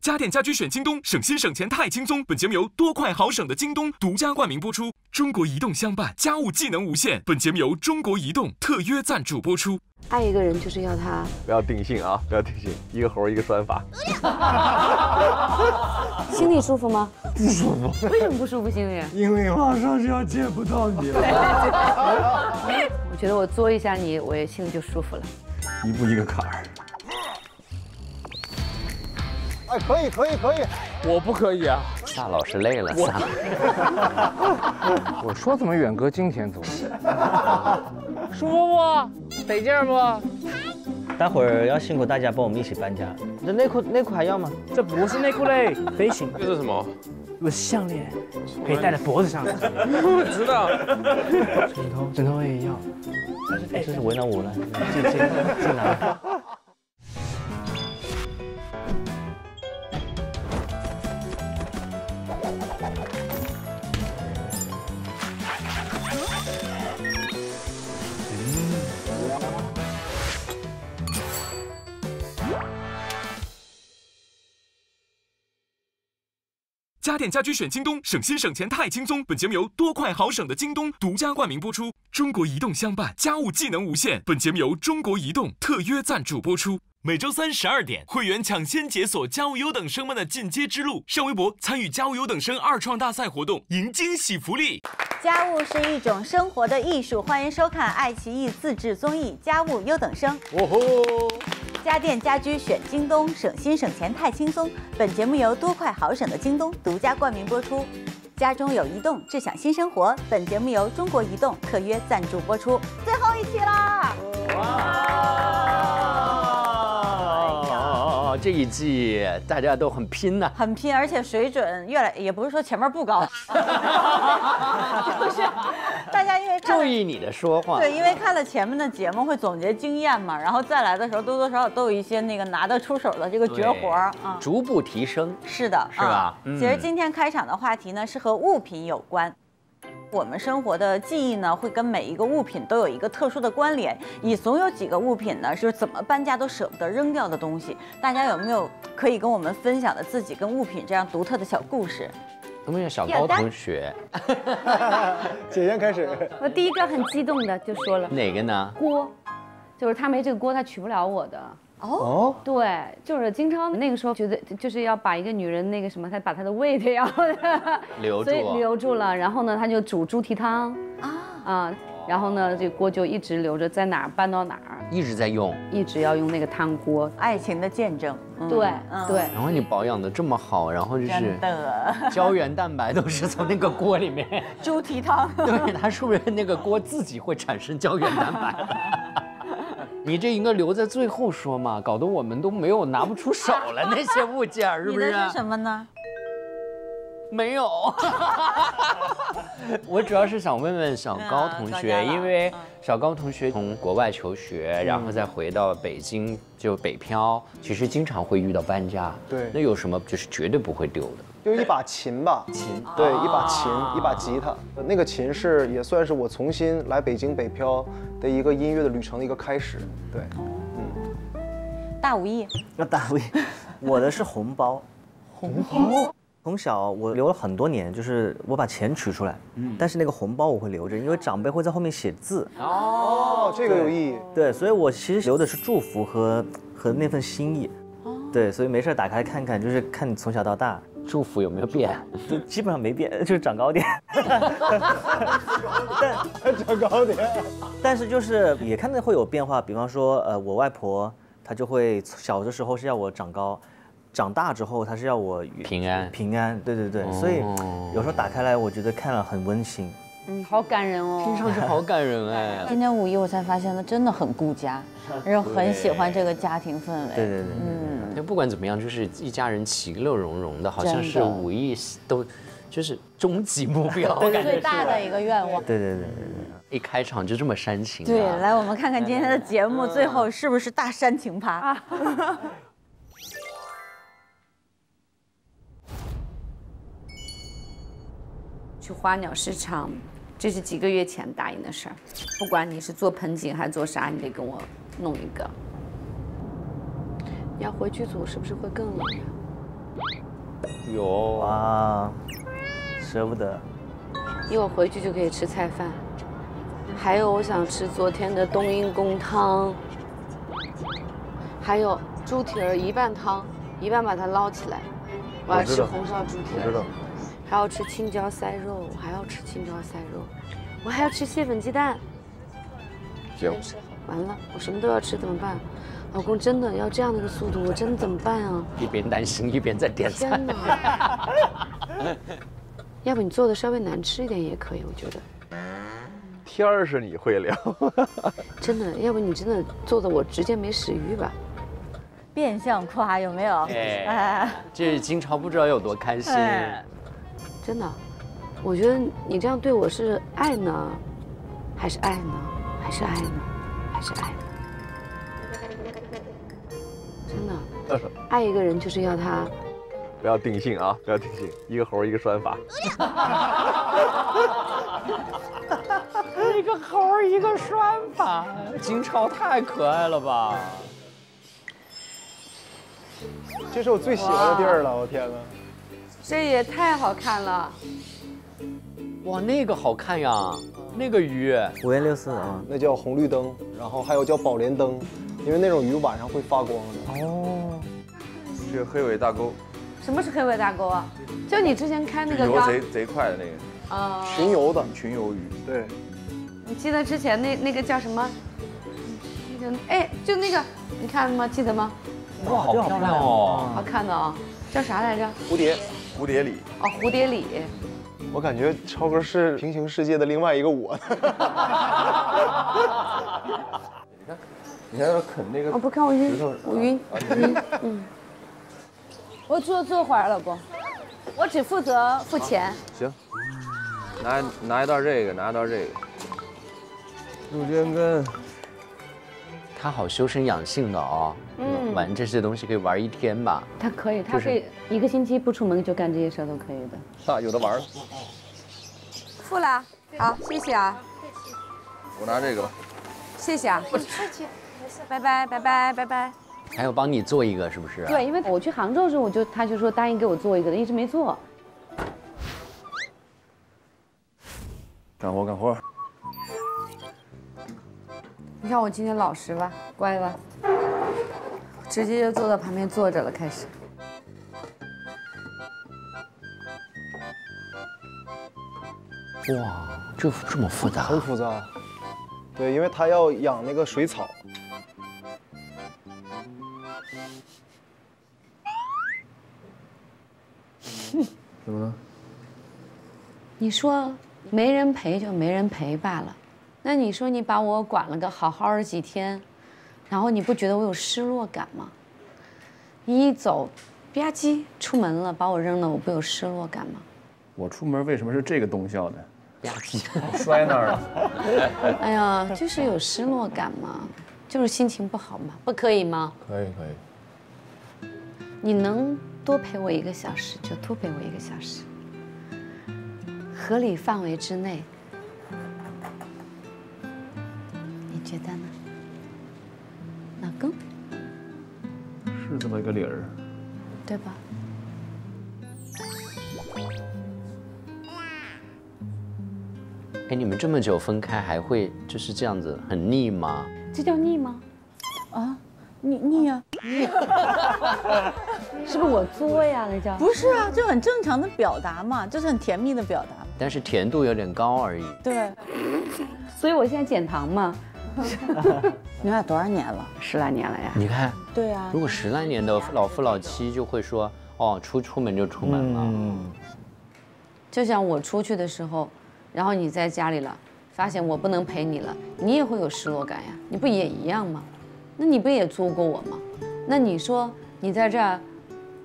家电家居选京东，省心省钱太轻松。本节目由多快好省的京东独家冠名播出。中国移动相伴，家务技能无限。本节目由中国移动特约赞助播出。爱一个人就是要他不要定性啊，不要定性，一个猴一个算法。心里舒服吗？不舒服。为什么不舒服？心里？因为马上就要见不到你了。我觉得我作一下你，我也心里就舒服了。一步一个坎儿。哎，可以，可以，可以。我不可以啊。夏老师累了，夏。我说怎么远隔金钱走？舒服不？得劲不？待会儿要辛苦大家帮我们一起搬家。这内裤内裤还要吗？这不是内裤嘞，飞行。这是什么？我项链，可以戴在脖子上。我知道。枕头，枕头我也要。哎，这是为难我了，进进进来。家电家居选京东，省心省钱太轻松。本节目由多快好省的京东独家冠名播出。中国移动相伴，家务技能无限。本节目由中国移动特约赞助播出。每周三十二点，会员抢先解锁家务优等生们的进阶之路。上微博参与家务优等生二创大赛活动，赢惊喜福利。家务是一种生活的艺术，欢迎收看爱奇艺自制综艺《家务优等生》。哦吼！家电家居选京东，省心省钱太轻松。本节目由多快好省的京东独家冠名播出。家中有移动，智享新生活。本节目由中国移动特约赞助播出。最后一期啦！这一季大家都很拼呐，很拼，而且水准越来也不是说前面不高，就是大家因为注意你的说话，对，因为看了前面的节目会总结经验嘛，然后再来的时候多多少少都有一些那个拿得出手的这个绝活啊，逐步提升，是的，是吧？其实今天开场的话题呢是和物品有关。我们生活的记忆呢，会跟每一个物品都有一个特殊的关联。以总有几个物品呢，是怎么搬家都舍不得扔掉的东西。大家有没有可以跟我们分享的自己跟物品这样独特的小故事？有没有小高同学？姐姐开始。我第一个很激动的就说了。哪个呢？锅，就是他没这个锅，他娶不了我的。哦，对，就是经常那个时候觉得就是要把一个女人那个什么，他把她的胃都要 留住，所以留住了。然后呢，她就煮猪蹄汤啊啊，然后呢，这锅就一直留着，在哪儿搬到哪儿，一直在用，一直要用那个汤锅，爱情的见证。对对。然后你保养的这么好，然后就是 胶原蛋白都是从那个锅里面。猪蹄汤。对，它是不是那个锅自己会产生胶原蛋白？你这应该留在最后说嘛，搞得我们都没有拿不出手了 那些物件，是不是？你的是什么呢？没有。我主要是想问问小高同学，因为小高同学从国外求学，然后再回到北京就北漂，其实经常会遇到搬家。对。那有什么就是绝对不会丢的？就一把琴吧。琴。对，一把琴，一把吉他。那个琴是也算是我重新来北京北漂。的一个音乐的旅程的一个开始，对，嗯，大五亿，那大五亿，我的是红包，红包，从小我留了很多年，就是我把钱取出来，嗯，但是那个红包我会留着，因为长辈会在后面写字，哦，这个有意义，对，所以我其实留的是祝福和和那份心意，哦，对，所以没事打开看看，就是看你从小到大。祝福有没有变？就基本上没变，就是长高点。但长高点，但是就是也看到会有变化。比方说，呃，我外婆她就会小的时候是要我长高，长大之后她是要我平安平安。对对对，所以有时候打开来，我觉得看了很温馨。嗯，好感人哦，听上去好感人哎。今天五一我才发现，他真的很顾家，然后很喜欢这个家庭氛围。对对对，嗯，就不管怎么样，就是一家人其乐融融的，好像是五一都就是终极目标，最大的一个愿望。对对对对对，一开场就这么煽情。对，来我们看看今天的节目最后是不是大煽情趴。去花鸟市场。这是几个月前答应的事儿，不管你是做盆景还是做啥，你得跟我弄一个。你要回剧组是不是会更冷呀？有啊，舍不得。一会儿回去就可以吃菜饭。还有，我想吃昨天的冬阴功汤，还有猪蹄儿一半汤，一半把它捞起来。我要吃红烧猪蹄我知道儿，。还要吃青椒塞肉，我还要吃青椒塞肉，我还要吃蟹粉鸡蛋。行，完了，我什么都要吃，怎么办？老公，真的要这样的一个速度，我真的怎么办啊？一边担心一边在点菜天。哪！要不你做的稍微难吃一点也可以，我觉得。天儿是你会聊，真的，要不你真的做的我直接没食欲吧？变相夸有没有？哎哎，这金超不知道有多开心。哎真的，我觉得你这样对我是爱呢，还是爱呢？还是爱呢？还是爱呢？真的，爱一个人就是要他不要定性啊，不要定性，一个猴儿一个拴法。一个猴儿一个拴法，金超太可爱了吧？这是我最喜欢的地儿了，我天哪！这也太好看了。哇，那个好看呀，那个鱼。五颜六色啊，那叫红绿灯，然后还有叫宝莲灯，因为那种鱼晚上会发光的。哦，这个黑尾大钩，什么是黑尾大钩啊？就你之前开那个缸，游贼贼快的那个啊，群游的，群游鱼。对，你记得之前那那个叫什么？那个哎，就那个，你看了吗？记得吗？哇，好漂亮哦！好看的啊，叫啥来着？蝴蝶。蝴蝶里，哦，蝴蝶里。我感觉超哥是平行世界的另外一个我。你看他啃那个我不看我晕，我晕，我晕，嗯。我坐坐会儿，老公，我只负责付钱。行，拿拿一袋这个，拿一袋这个。入间根，他好修身养性的哦。嗯玩这些东西可以玩一天吧？他可以，他可以一个星期不出门就干这些事儿都可以的。啊，有的玩了。付了，好，谢谢啊，我拿这个吧。谢谢啊，不客气，没事拜拜，拜拜，拜拜。还有帮你做一个是不是？对，因为我去杭州的时候，我就他就说答应给我做一个的，一直没做。干活干活。你看我今天老实吧，乖吧，直接就坐到旁边坐着了，开始。哇，这这么复杂？很复杂。对，因为他要养那个水草。怎么了？你说没人陪就没人陪罢了，那你说你把我管了个好好的几天，然后你不觉得我有失落感吗？你一走，吧唧出门了，把我扔了，我不有失落感吗？我出门为什么是这个动效呢？吧唧，摔那儿了。哎呀，就是有失落感嘛，就是心情不好嘛，不可以吗？可以可以。你能多陪我一个小时就多陪我一个小时，合理范围之内，你觉得呢？老公，是这么一个理儿。对吧？哎，你们这么久分开，还会就是这样子很腻吗？这叫腻吗？啊腻腻啊？是不是我作呀？那叫不是啊，就很正常的表达嘛，就是很甜蜜的表达嘛。但是甜度有点高而已。对，所以我现在减糖嘛，你们俩多少年了？十来年了呀。你看，对啊如，果十来年的老夫老妻就会说，哦，出出门就出门了。嗯，就像我出去的时候，然后你在家里了，发现我不能陪你了，你也会有失落感呀，你不也一样吗？那你不也租过我吗？那你说你在这儿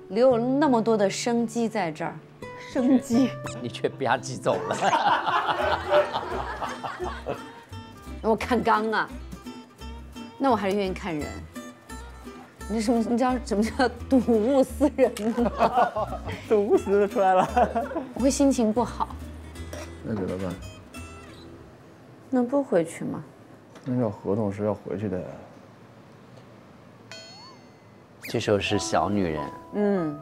留有那么多的生机在这儿，生机。你却吧唧走了。那我看缸啊，那我还是愿意看人。你什么？你知道什么叫睹物思人吗？睹物思人出来了。我会心情不好，那怎么办？能不回去吗？那个合同是要回去的。这时候是小女人，嗯，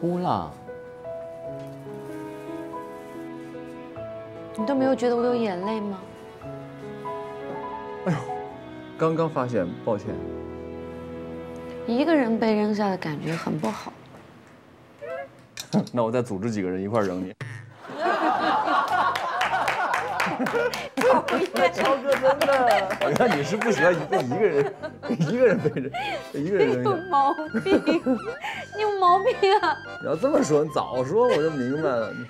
哭了，你都没有觉得我有眼泪吗？哎呦刚刚发现，抱歉。一个人被扔下的感觉很不好。那我再组织几个人一块扔你。超哥真的，我看你是不喜欢被一个 人，一个人背着，一个人扔有。毛病，你有毛病啊！你要这么说，你早说我就明白了。你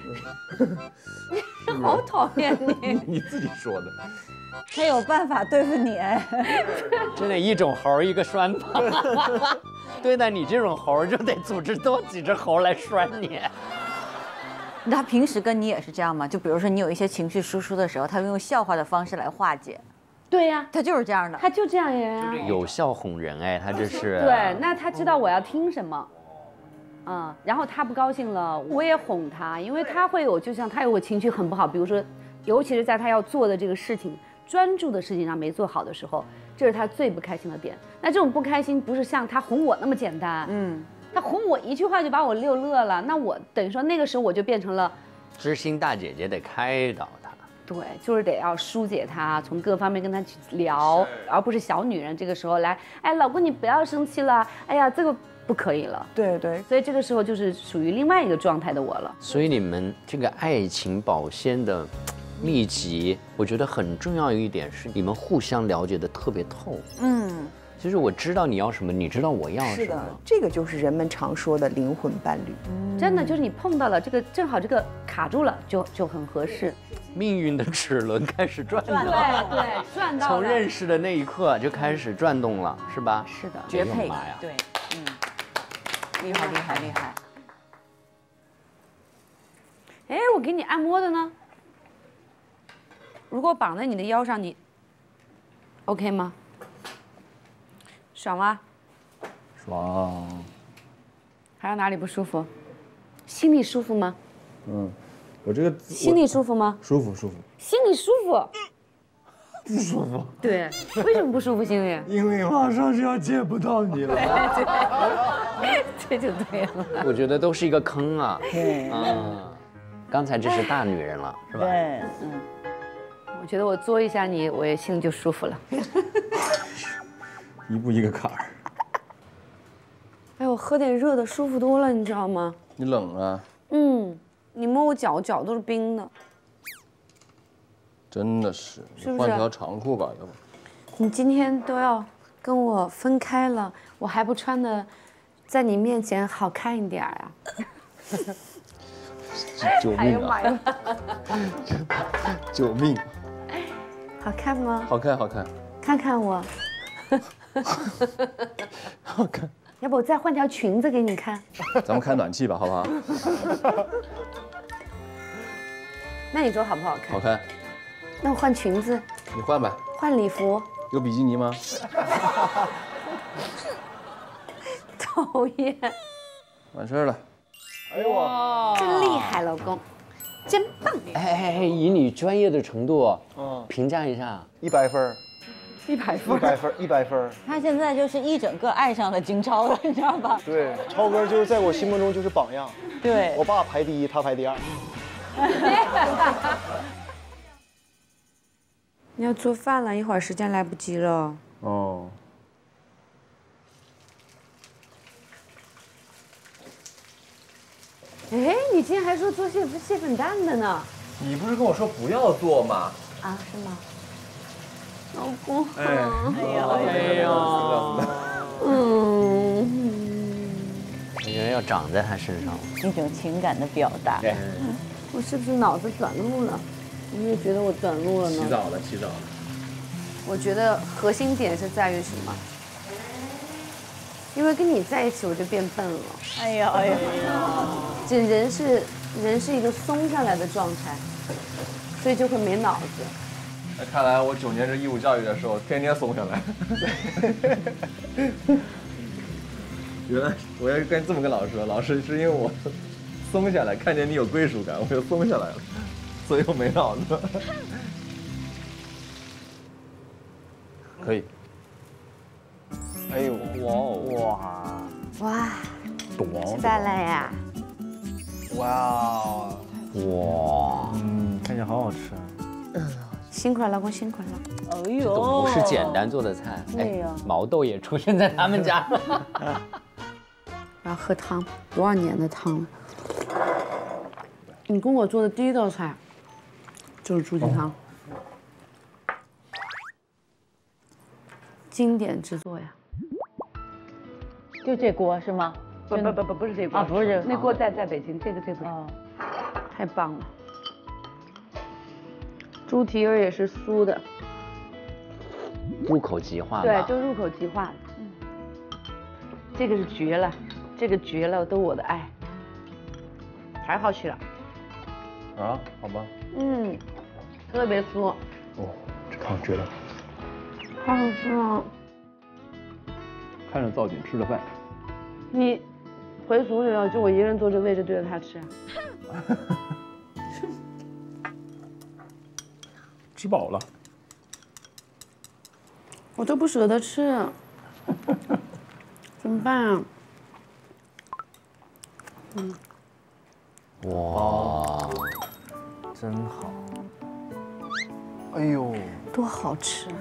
说好讨厌你。你自己说的。他有办法对付你哎。真的，一种猴一个拴吧。对待你这种猴，就得组织多几只猴来拴你。他平时跟你也是这样吗？就比如说你有一些情绪输出的时候，他会用笑话的方式来化解。对呀、他就是这样的。他就这样人啊。有效哄人，哎，他这是。对，那他知道我要听什么，嗯，然后他不高兴了，我也哄他，因为他会有，就像他有个情绪很不好，比如说，尤其是在他要做的这个事情，专注的事情上没做好的时候，这是他最不开心的点。那这种不开心不是像他哄我那么简单，嗯，他哄我一句话就把我溜乐了，那我等于说那个时候我就变成了。知心大姐姐得开导他。对，就是得要疏解他，从各方面跟他去聊，而不是小女人这个时候来，哎，老公你不要生气了，哎呀，这个不可以了。对对，所以这个时候就是属于另外一个状态的我了。所以你们这个爱情保鲜的秘籍，我觉得很重要一点是你们互相了解的特别透。嗯，就是我知道你要什么，你知道我要什么是的。，这个就是人们常说的灵魂伴侣。真的就是你碰到了这个，正好这个卡住了，就就很合适。命运的齿轮开始转动，对对，转到从。认识的那一刻就开始转动了，是吧？是的，绝配！对，嗯，厉害厉害厉害。哎，我给你按摩的呢。如果绑在你的腰上，你 OK 吗？爽吗？爽。还有哪里不舒服？心里舒服吗？嗯，我这个心里舒服吗？舒服舒服。心里舒服。不舒服。对，为什么不舒服，心里？因为马上就要见不到你了。这就对了。我觉得都是一个坑啊。对啊，刚才这是大女人了，是吧？对，嗯，我觉得我作一下你，我也心里就舒服了。一步一个坎儿。哎，我喝点热的舒服多了，你知道吗？你冷啊？嗯，你摸我脚，脚都是冰的。真的是。你换条长裤吧，要不。你今天都要跟我分开了，我还不穿的，在你面前好看一点啊？救命啊！救命！好看吗？好看好看看看我，好看。要不我再换条裙子给你看？咱们开暖气吧，好不好？那你说好不好看？好看。那我换裙子，你换呗。换礼服，有比基尼吗？讨厌，完事儿了。哎呦我，真厉害，老公，真棒！哎哎哎，以你专业的程度，嗯，评价一下。一百分儿，一百分一百分儿，一百分。他现在就是一整个爱上了金超了，你知道吧？对，超哥就是在我心目中就是榜样。对我爸排第一，他排第二。你 要做饭了，一会儿时间来不及了。哦。哎，你今天还说做蟹蟹粉蛋的呢？你不是跟我说不要做吗？啊，是吗？老公，哎哎呦，嗯，我觉得要长在他身上了。一种情感的表达。对，我是不是脑子短路了？你有没有觉得我短路了呢？洗澡了，洗澡了。我觉得核心点是在于什么？因为跟你在一起，我就变笨了。哎呀哎呀，这人是人是一个松下来的状态，所以就会没脑子。那看来我九年制义务教育的时候，天天松下来。原来我要跟这么跟老师说，老师是因为我 松下来，看见你有归属感，我就松下来了，所以我没脑子。可以。哎呦，哇哦哇，哇，哇吃饭了呀！哇，哇，嗯，看起来好好吃啊。辛苦了，老公辛苦了。哎呦都不是简单做的菜。对呀毛豆也出现在他们家了。我要喝汤，多少年的汤了？你跟我做的第一道菜就是猪蹄汤，经典之作呀！就这锅是吗？不不不不不是这锅啊不是这个那锅在在北京，这个这个哦，太棒了。猪蹄儿也是酥的，入口即化。对，就入口即化的。嗯，这个是绝了，这个绝了，都我的爱，太好吃了。啊，好吧。嗯，特别酥，哦，这汤绝了，好好吃啊！看着造景吃着饭。你回族里了，就我一个人坐这位置对着他吃 吃饱了。我都不舍得吃，怎么办啊？嗯哇，真好。哎呦，多好吃啊！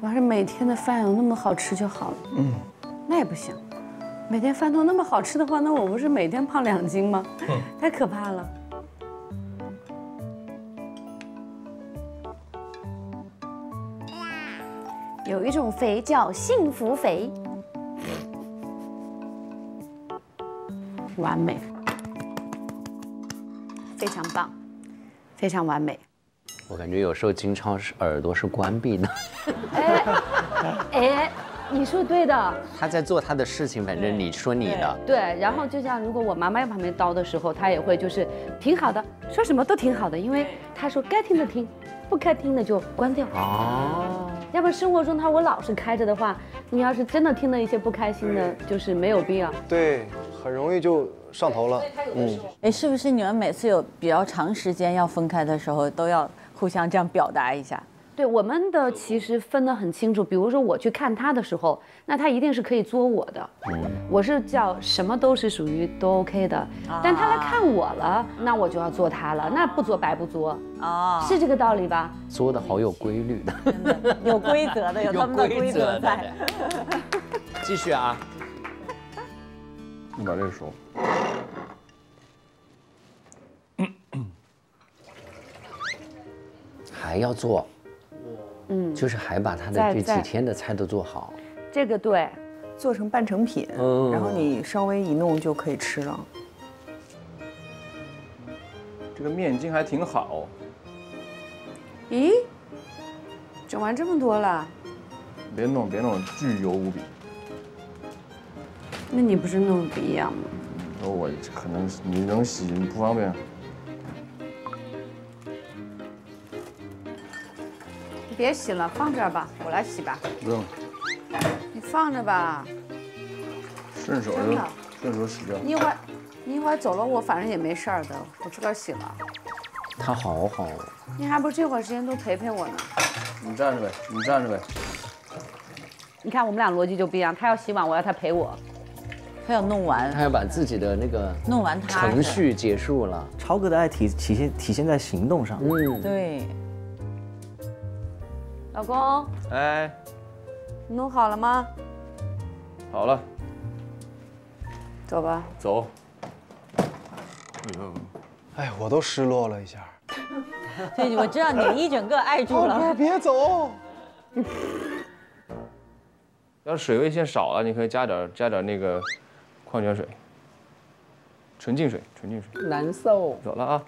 我要是每天的饭有那么好吃就好了。嗯，那也不行，每天饭都那么好吃的话，那我不是每天胖两斤吗？太可怕了。有一种肥叫幸福肥，完美，非常棒，非常完美。我感觉有时候金超是耳朵是关闭的，哎，你说对的，他在做他的事情，反正你说你的。对。然后就像如果我妈妈在旁边叨的时候，他也会就是挺好的，说什么都挺好的，因为他说该听的听，不该听的就关掉。哦，要不然生活中她我老是开着的话，你要是真的听到一些不开心的，就是没有必要。对，很容易就上头了。嗯，哎，是不是你们每次有比较长时间要分开的时候，都要互相这样表达一下？对我们的其实分得很清楚，比如说我去看他的时候，那他一定是可以作我的，我是叫什么都是属于都 OK 的，但他来看我了，那我就要做他了，那不作白不作，哦，是这个道理吧？作的好有规律的，有规则的，有他们的规则在。继续啊，你把这个熟。还要做，嗯，就是还把他的这几天的菜都做好。这个对，做成半成品，嗯然后你稍微一弄就可以吃了。这个面筋还挺好，咦，整完这么多了，别弄别弄，巨油无比。那你不是弄的不一样吗？那我可能你能洗不方便，别洗了，放这儿吧，我来洗吧。不用，你放着吧，顺手的顺手洗掉。你一会儿，你一会儿走了，我反正也没事儿的，我自个儿洗了。他好好，你还不是这会儿时间多陪陪我呢？你站着呗，你站着呗。你看我们俩逻辑就不一样，他要洗碗，我要他陪我。他要弄完，他要把自己的那个弄完他程序结束了。超哥的爱体体现体现在行动上。嗯，对，老公，哎，你弄好了吗？好了，走吧。走。哎，我都失落了一下。对，我知道你一整个爱住了。哥，别走。要是水位线少了，你可以加点加点那个矿泉水，纯净水，纯净水。难受。走了啊。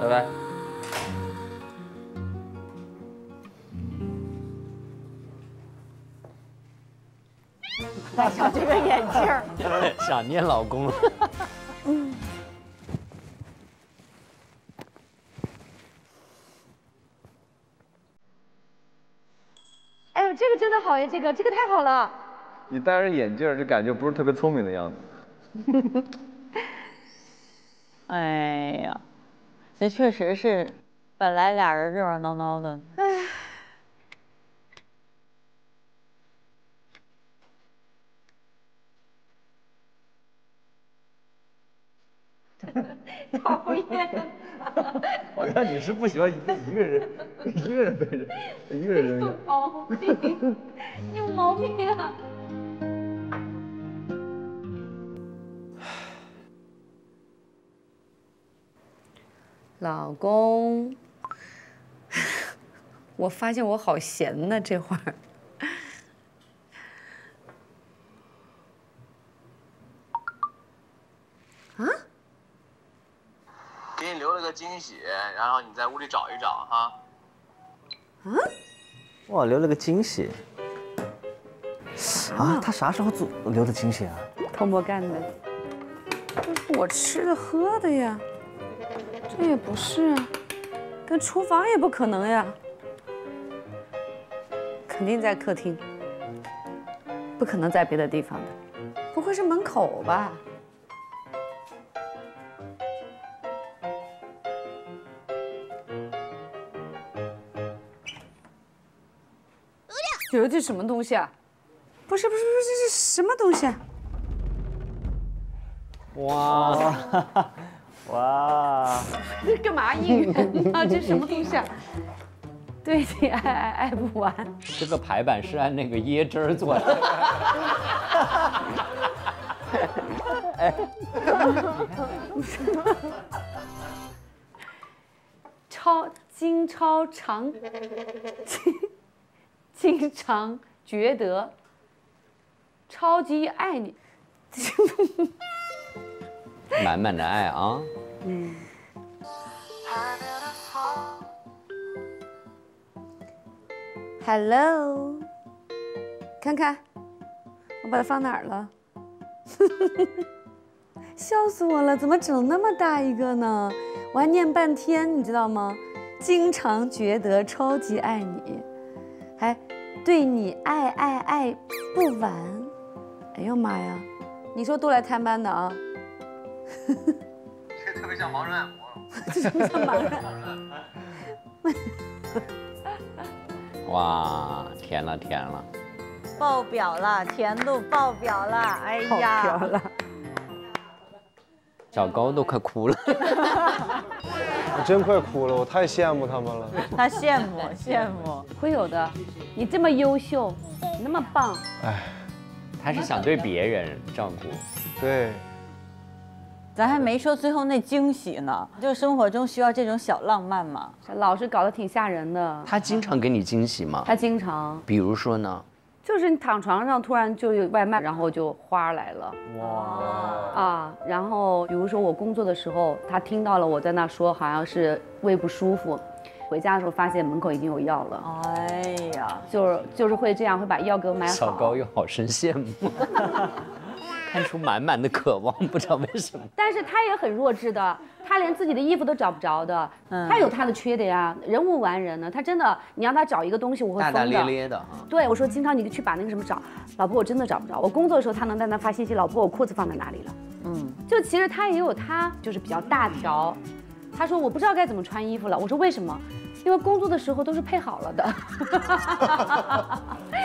拜拜。戴上这个眼镜儿，想念老公了。哎呦，这个真的好呀，这个这个太好了。你戴着眼镜儿就感觉不是特别聪明的样子。哎呀，这确实是，本来俩人热热闹闹的，讨厌。好像你是不喜欢一个一个人，一个人背着，一个人扔下。毛病，你有毛病啊！老公，我发现我好闲呢，这会儿。给你留了个惊喜，然后你在屋里找一找哈。哇，留了个惊喜。啊，他啥时候做留的惊喜啊？偷摸干的，这是我吃的喝的呀，这也不是啊，跟厨房也不可能呀，肯定在客厅，不可能在别的地方的，不会是门口吧？觉得这什么东西啊？不是不是不是，这是什么东西啊？哇，哇，这干嘛应援啊？这什么东西啊？对你爱爱爱不完。这个排版是按那个椰汁儿做的。超经超常经经常觉得超级爱你。满满的爱啊！嗯。Hello，看看，我把它放哪儿了？笑死我了，怎么整那么大一个呢？我还念半天，你知道吗？经常觉得超级爱你，还对你爱爱爱不完。哎呦妈呀！你说都来探班的啊？这特别像盲人按摩。这什么叫盲人？哇，甜了甜了！爆表了，甜度爆表了，哎呀，爆表了。小高都快哭了。我真快哭了，我太羡慕他们了。他羡慕羡慕，会有的。你这么优秀，你那么棒，哎，他是想对别人照顾。对，咱还没说最后那惊喜呢。就生活中需要这种小浪漫嘛。老是搞得挺吓人的。他经常给你惊喜吗？他经常。比如说呢？就是你躺床上突然就有外卖，然后就花来了。哇。啊，然后比如说我工作的时候，他听到了我在那说好像是胃不舒服，回家的时候发现门口已经有药了。哎呀，就是就是会这样，会把药给我买好。小高又好生羡慕。看出满满的渴望，不知道为什么。但是他也很弱智的，他连自己的衣服都找不着的，他有他的缺点呀，人无完人呢。他真的，你让他找一个东西，我会疯的。大大咧咧的。对，我说经常你去把那个什么找，老婆我真的找不着。我工作的时候他能在那发信息，老婆我裤子放在哪里了？嗯，就其实他也有他就是比较大条，他说我不知道该怎么穿衣服了。我说为什么？因为工作的时候都是配好了的。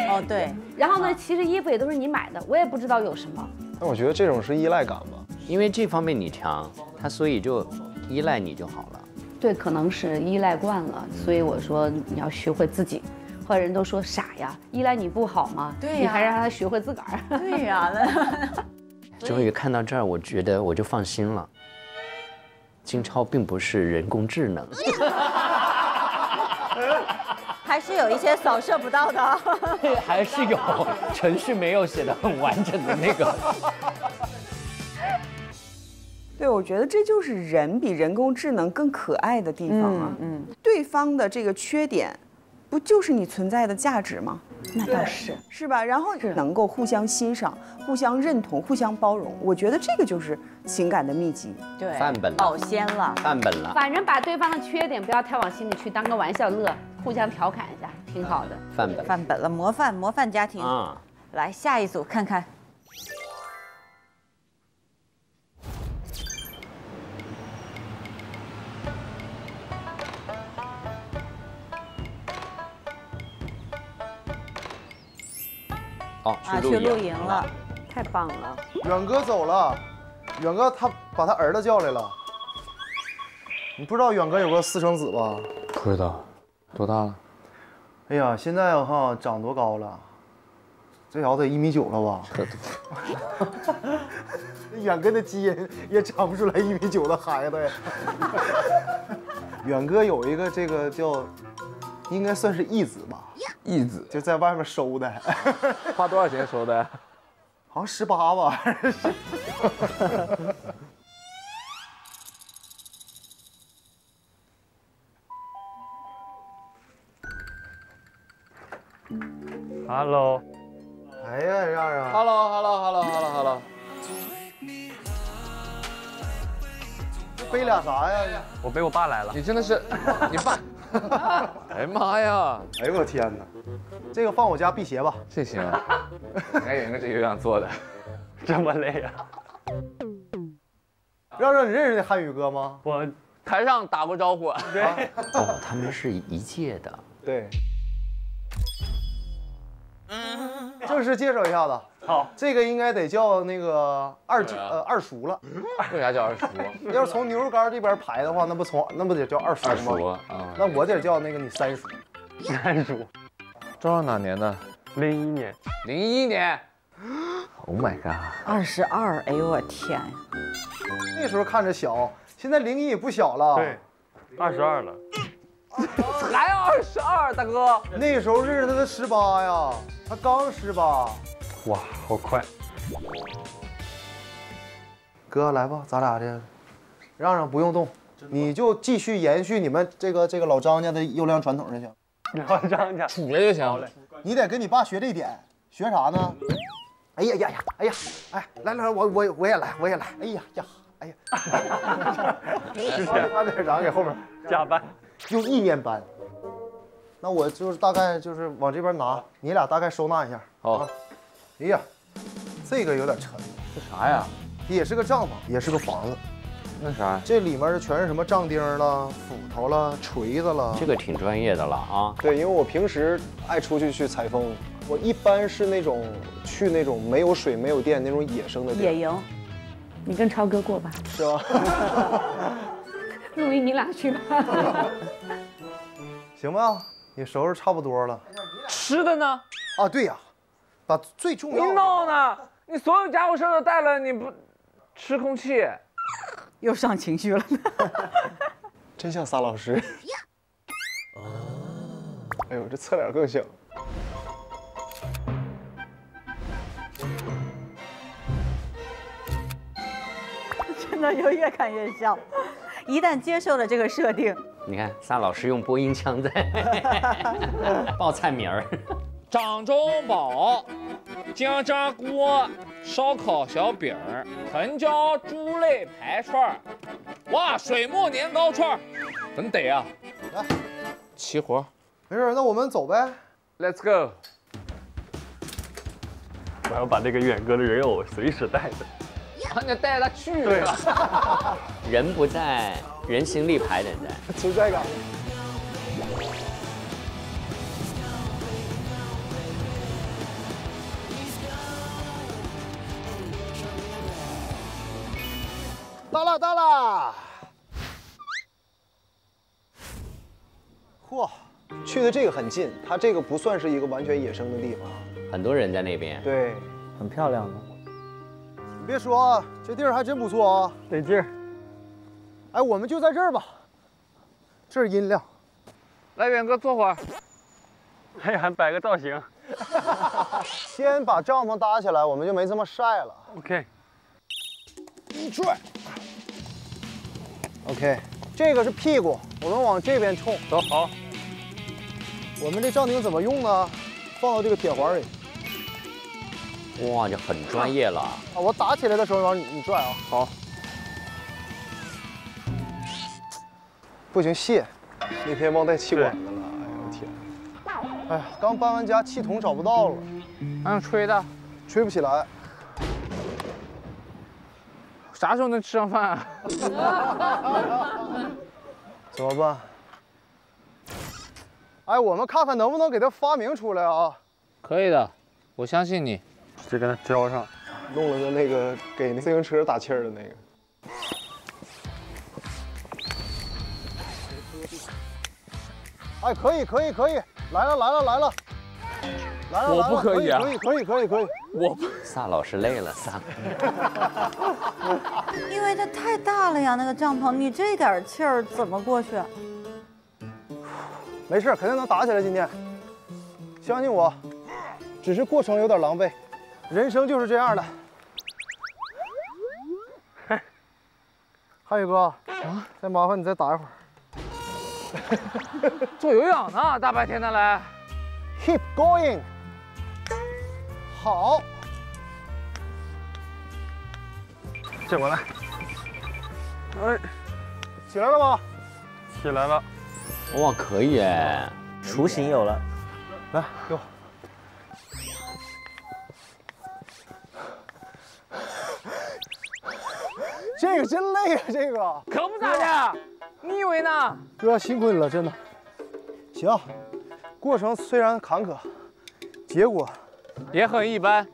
哦对。然后呢，其实衣服也都是你买的，我也不知道有什么。但我觉得这种是依赖感吧，因为这方面你强，他所以就依赖你就好了。对，可能是依赖惯了，所以我说你要学会自己。后来人都说傻呀，依赖你不好吗？对呀，你还让他学会自个儿。对呀，终于看到这儿，我觉得我就放心了。金超并不是人工智能。还是有一些扫射不到的，还是有程序没有写的很完整的那个。对，我觉得这就是人比人工智能更可爱的地方啊。嗯，对方的这个缺点，不就是你存在的价值吗？那倒是，是吧？然后能够互相欣赏、互相认同、互相包容，我觉得这个就是情感的秘籍。对，范本了保鲜了。范本了，反正把对方的缺点不要太往心里去，当个玩笑乐，互相调侃一下，挺好的。范本范本了，模范模范家庭。啊，来下一组看看。哦，啊，去露营了。太棒了！远哥走了，远哥他把他儿子叫来了。你不知道远哥有个私生子吧？不知道，多大了？哎呀，现在我看长多高了，这小子得一米九了吧？远哥的基因也长不出来一米九的孩子呀。远哥有一个这个叫，应该算是义子吧？义子就在外面收的，花多少钱收的？好像十八吧。，Hello，哎呀，让让，Hello，Hello，Hello，Hello，Hello，背俩啥呀？我背我爸来了。你真的是，你爸，哎呀妈呀，哎呦我天哪，这个放我家辟邪吧。这行，应该有一个这个样做的，这么累啊？让让，你认识那汉语哥吗？我台上打过招呼，对，哦，他们是一届的，对。正式介绍一下子，好，这个应该得叫那个二舅呃二叔了。为啥叫二叔？要是从牛肉干这边排的话，那不从那不得叫二叔吗二叔吗？啊，那我得叫那个你三叔。三叔，多少哪年的？零一年，零一年。Oh my god！二十二，哎呦我天！那时候看着小，现在零一也不小了。对，二十二了。还二十二，大哥。那个时候认识他才十八呀，他刚十八。哇，好快！哥，来吧，咱俩这让让不用动，你就继续延续你们这个这个老张家的优良传统就行。老张家杵着就行。你得跟你爸学这一点，学啥呢？哎呀呀呀，哎呀，哎，来来，我我我也来，我也来。哎呀呀，哎呀，把点啥给后面加班，用意念搬。那我就是大概就是往这边拿，你俩大概收纳一下。好。哎呀，这个有点沉，这啥呀？也是个帐篷，也是个房子。那啥？这里面全是什么帐钉了、斧头了、锤子了。这个挺专业的了啊。对，因为我平时爱出去去采风，我一般是那种去那种没有水、没有电那种野生的地野营。你跟超哥过吧。是吧？录音你俩去吧。行吧，你收拾差不多了。吃的呢？啊，对呀，把最重要的。你闹呢？你所有家伙事都带了，你不吃空气？又上情绪了。真像撒老师。哎呦，这侧脸更像。真的就越看越像。一旦接受了这个设定，你看撒老师用播音腔在 报菜名儿。掌中宝、酱炸锅、烧烤小饼儿、藤椒猪肋排串儿，哇，水磨年糕串儿，真得啊！来，齐活。没事，那我们走呗。Let's go。我要把那个远哥的人偶随时带着。啊，你带着他去了。人不在，人形立牌人在。存在感。到了，到了。嚯，去的这个很近，它这个不算是一个完全野生的地方。很多人在那边。对，很漂亮的。你别说啊，这地儿还真不错啊，得劲儿。哎，我们就在这儿吧，这儿阴凉。来，远哥坐会儿。哎呀，还摆个造型。先把帐篷搭起来，我们就没这么晒了。OK。一拽，OK，这个是屁股，我们往这边冲。走，好。我们这帐顶怎么用呢？放到这个铁环里。哇，这很专业了。啊，我打起来的时候，然后你你拽啊。好。不行，泄。那天忘带气管子了，哎呦我天！哎呀，刚搬完家，气筒找不到了。用吹的，吹不起来。啥时候能吃上饭啊？怎么办？哎，我们看看能不能给它发明出来啊？可以的，我相信你。直接给它浇上，弄了个那个给那自行车打气儿的那个。哎，可以，可以，可以，来了，来了，来了，来了，我不可以啊！可以，可以，可以，可以。我不。萨老师累了，萨。因为它太大了呀，那个帐篷，你这点气儿怎么过去？没事，肯定能打起来。今天，相信我，只是过程有点狼狈，人生就是这样的。汉宇哥，啊，再麻烦你再打一会儿。做有氧呢，大白天的来。Keep going。好。这我来。哎，起来了吗？起来了。哇，可以哎，雏形有了。来，给我。这个真累啊，这个。可不咋的。你以为呢？哥，辛苦你了，真的。行，过程虽然坎坷，结果也很一般。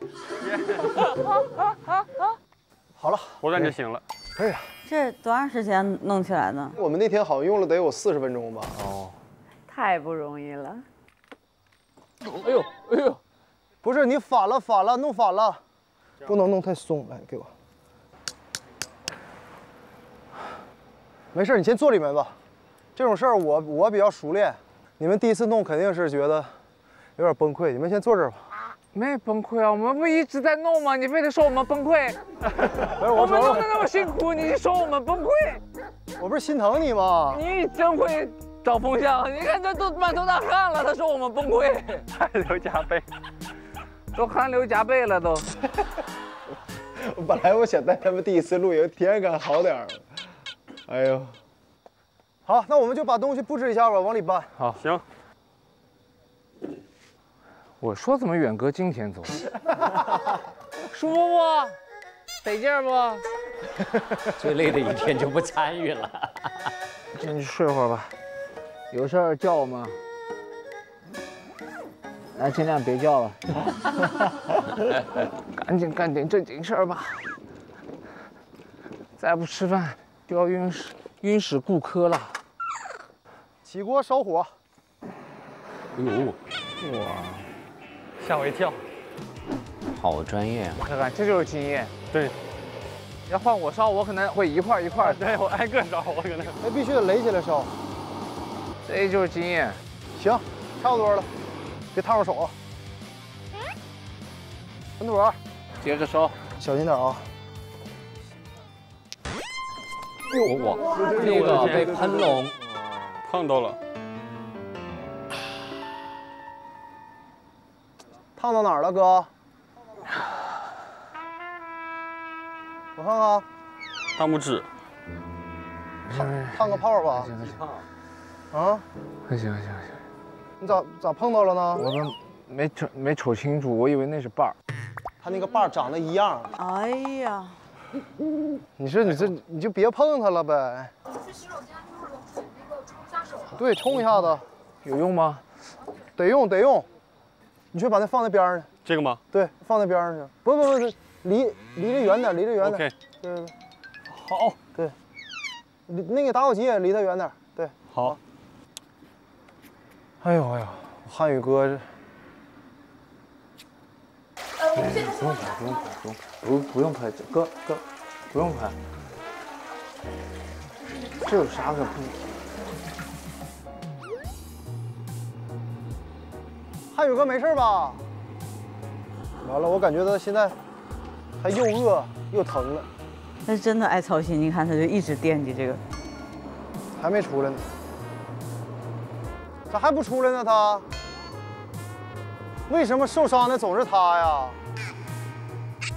好了，我感就行了。可以。这多长时间弄起来呢？我们那天好像用了得有四十分钟吧。哦，太不容易了。哎呦，哎呦，不是你反了，反了，弄反了，不能弄太松。来，给我。没事，你先坐里面吧。这种事儿我我比较熟练，你们第一次弄肯定是觉得有点崩溃。你们先坐这儿吧。没崩溃啊，我们不一直在弄吗？你非得说我们崩溃？我们弄得那么辛苦，你说我们崩溃？我不是心疼你吗？你真会找风向，你看这都满头大汗了，他说我们崩溃，汗流浃背，都汗流浃背了都。本来我想带他们第一次露营，体验感好点儿。哎呦，好，那我们就把东西布置一下吧，往里搬。好，行。我说怎么远哥今天走？舒服不？得劲不？最累的一天就不参与了。进去睡会儿吧，有事儿叫我们。来，尽量别叫了。赶紧干点正经事儿吧，再不吃饭。就要晕死晕死顾客了。起锅烧火。哎呦，哇，吓我一跳。好专业啊！看看，这就是经验。对，要换我烧，我可能会一块一块。对我挨个烧，我可能。那必须得垒起来烧。这就是经验。行，差不多了，别烫着手啊。分坨，接着烧，小心点啊。我我，那个被喷笼烫到了，烫到哪儿了，哥？我看看，大拇指，烫个泡吧。行行啊？行行行行。你咋咋碰到了呢？我们没瞅没瞅清楚，我以为那是瓣儿。它那个瓣儿长得一样。哎呀。你说你这你就别碰它了呗。去洗手间就是那个冲下手。对，冲一下子，有用吗？得用得用。你去把那放在边上去。这个吗？对，放在边上去。不不不，离离着远点，离着远点。OK。对对对。好。对。离那个打火机也离它远点。对。好。哎呦哎呦，汉语哥这。不用拍，不用拍，不用拍，不不用拍，哥哥，不用拍。这有啥可不？汉宇哥没事吧？完了，我感觉他现在他又饿又疼了。他真的爱操心，你看他就一直惦记这个。还没出来呢，咋还不出来呢？他为什么受伤的总是他呀？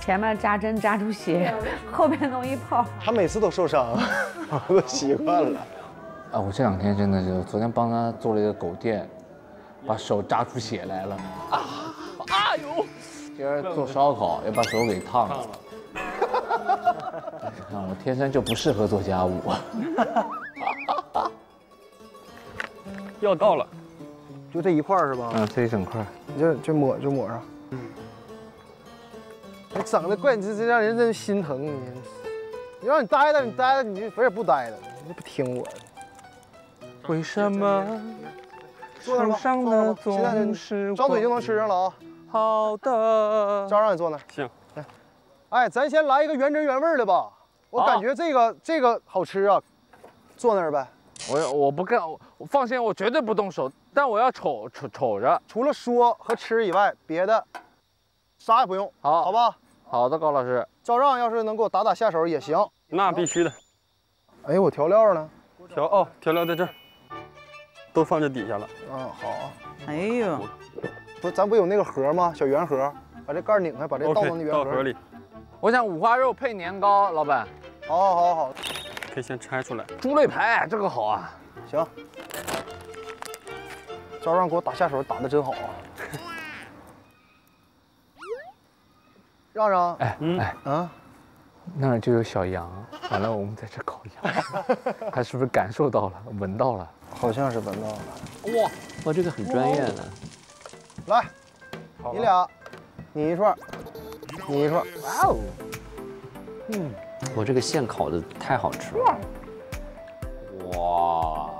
前面扎针扎出血，后面弄一泡。他每次都受伤，我都习惯了。啊，我这两天真的是，昨天帮他做了一个狗垫，把手扎出血来了。啊，啊呦！今儿做烧烤也把手给烫了。你 看我天生就不适合做家务。要到了，就这一块是吧？嗯，这一整块。你就就抹就抹上。嗯。你整的怪你这这让人真心疼你。你让你待着，你待着，你不是也不待着，你不听我的。为什么坐那儿吧，坐那吧。现在张嘴就能吃上了啊！好的，张让你坐那儿。行，来，哎，咱先来一个原汁原味的吧。我感觉这个这个好吃啊，坐那儿呗。我我不干，我放心，我绝对不动手，但我要瞅瞅瞅着，除了说和吃以外，别的啥也不用，好，好吧？好的，高老师。赵让要是能给我打打下手也行，那必须的。哎呦，我调料呢？调哦，调料在这儿，都放这底下了。嗯，好。哎呦，不，咱不有那个盒吗？小圆盒，把这盖拧开，把这倒到那圆盒盒里。我想五花肉配年糕，老板。好，好，好，好。可以先拆出来。猪肋排，这个好啊。行。赵让给我打下手，打的真好啊。让让，哎哎啊，那儿就有小羊，完了我们在这烤羊，他是不是感受到了，闻到了？好像是闻到了。哇，哇，这个很专业的。来，你俩，你一串，你一串。哇哦，嗯，我这个现烤的太好吃了。哇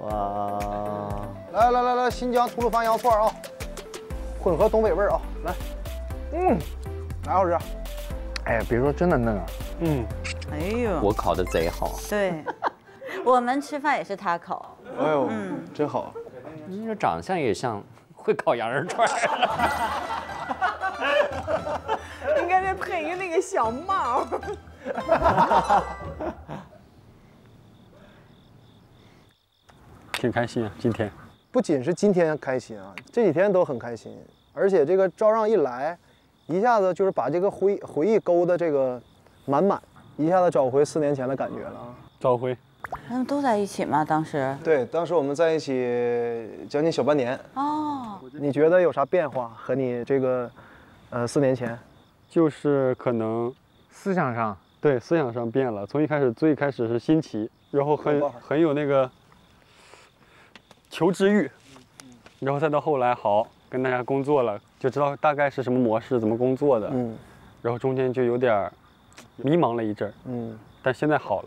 哇，来来来来，新疆吐鲁番羊串啊，混合东北味儿啊，来，嗯。哪好吃？哎呀，别说真的嫩啊！嗯，哎呦，我烤的贼好。对，我们吃饭也是他烤。哎呦，嗯，真好。你这长相也像会烤羊肉串。应该再配一个那个小帽。挺开心啊，今天。不仅是今天开心啊，这几天都很开心，而且这个赵让一来。一下子就是把这个回回忆勾的这个满满，一下子找回四年前的感觉了。找回，他们都在一起吗？当时？对，当时我们在一起将近小半年。哦。你觉得有啥变化？和你这个，呃，四年前，就是可能思想上，对，思想上变了。从一开始最开始是新奇，然后很很有那个求知欲，然后再到后来好。跟大家工作了，就知道大概是什么模式，怎么工作的。嗯，然后中间就有点迷茫了一阵儿。嗯，但现在好了。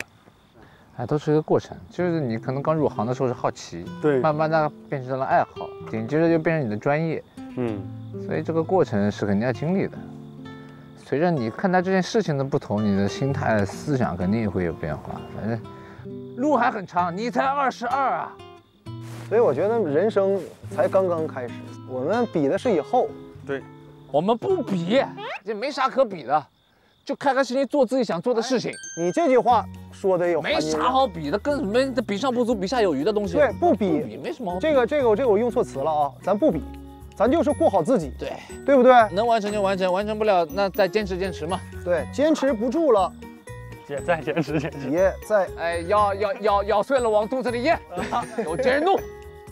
哎，都是一个过程，就是你可能刚入行的时候是好奇，对，慢慢的变成了爱好，紧接着就变成你的专业。嗯，所以这个过程是肯定要经历的。随着你看待这件事情的不同，你的心态、思想肯定也会有变化。反正路还很长，你才二十二啊。所以我觉得人生才刚刚开始，我们比的是以后。对，我们不比，这没啥可比的，就开开心心做自己想做的事情。你这句话说的有没啥好比的，跟什么比上不足，比下有余的东西。对，不比，比没什么。这个这个这个我用错词了啊，咱不比，咱就是过好自己。对，对不对？能完成就完成，完成不了那再坚持坚持嘛。对，坚持不住了。也 再坚持坚持，也再哎，咬咬咬咬碎了往肚子里咽，有坚韧度。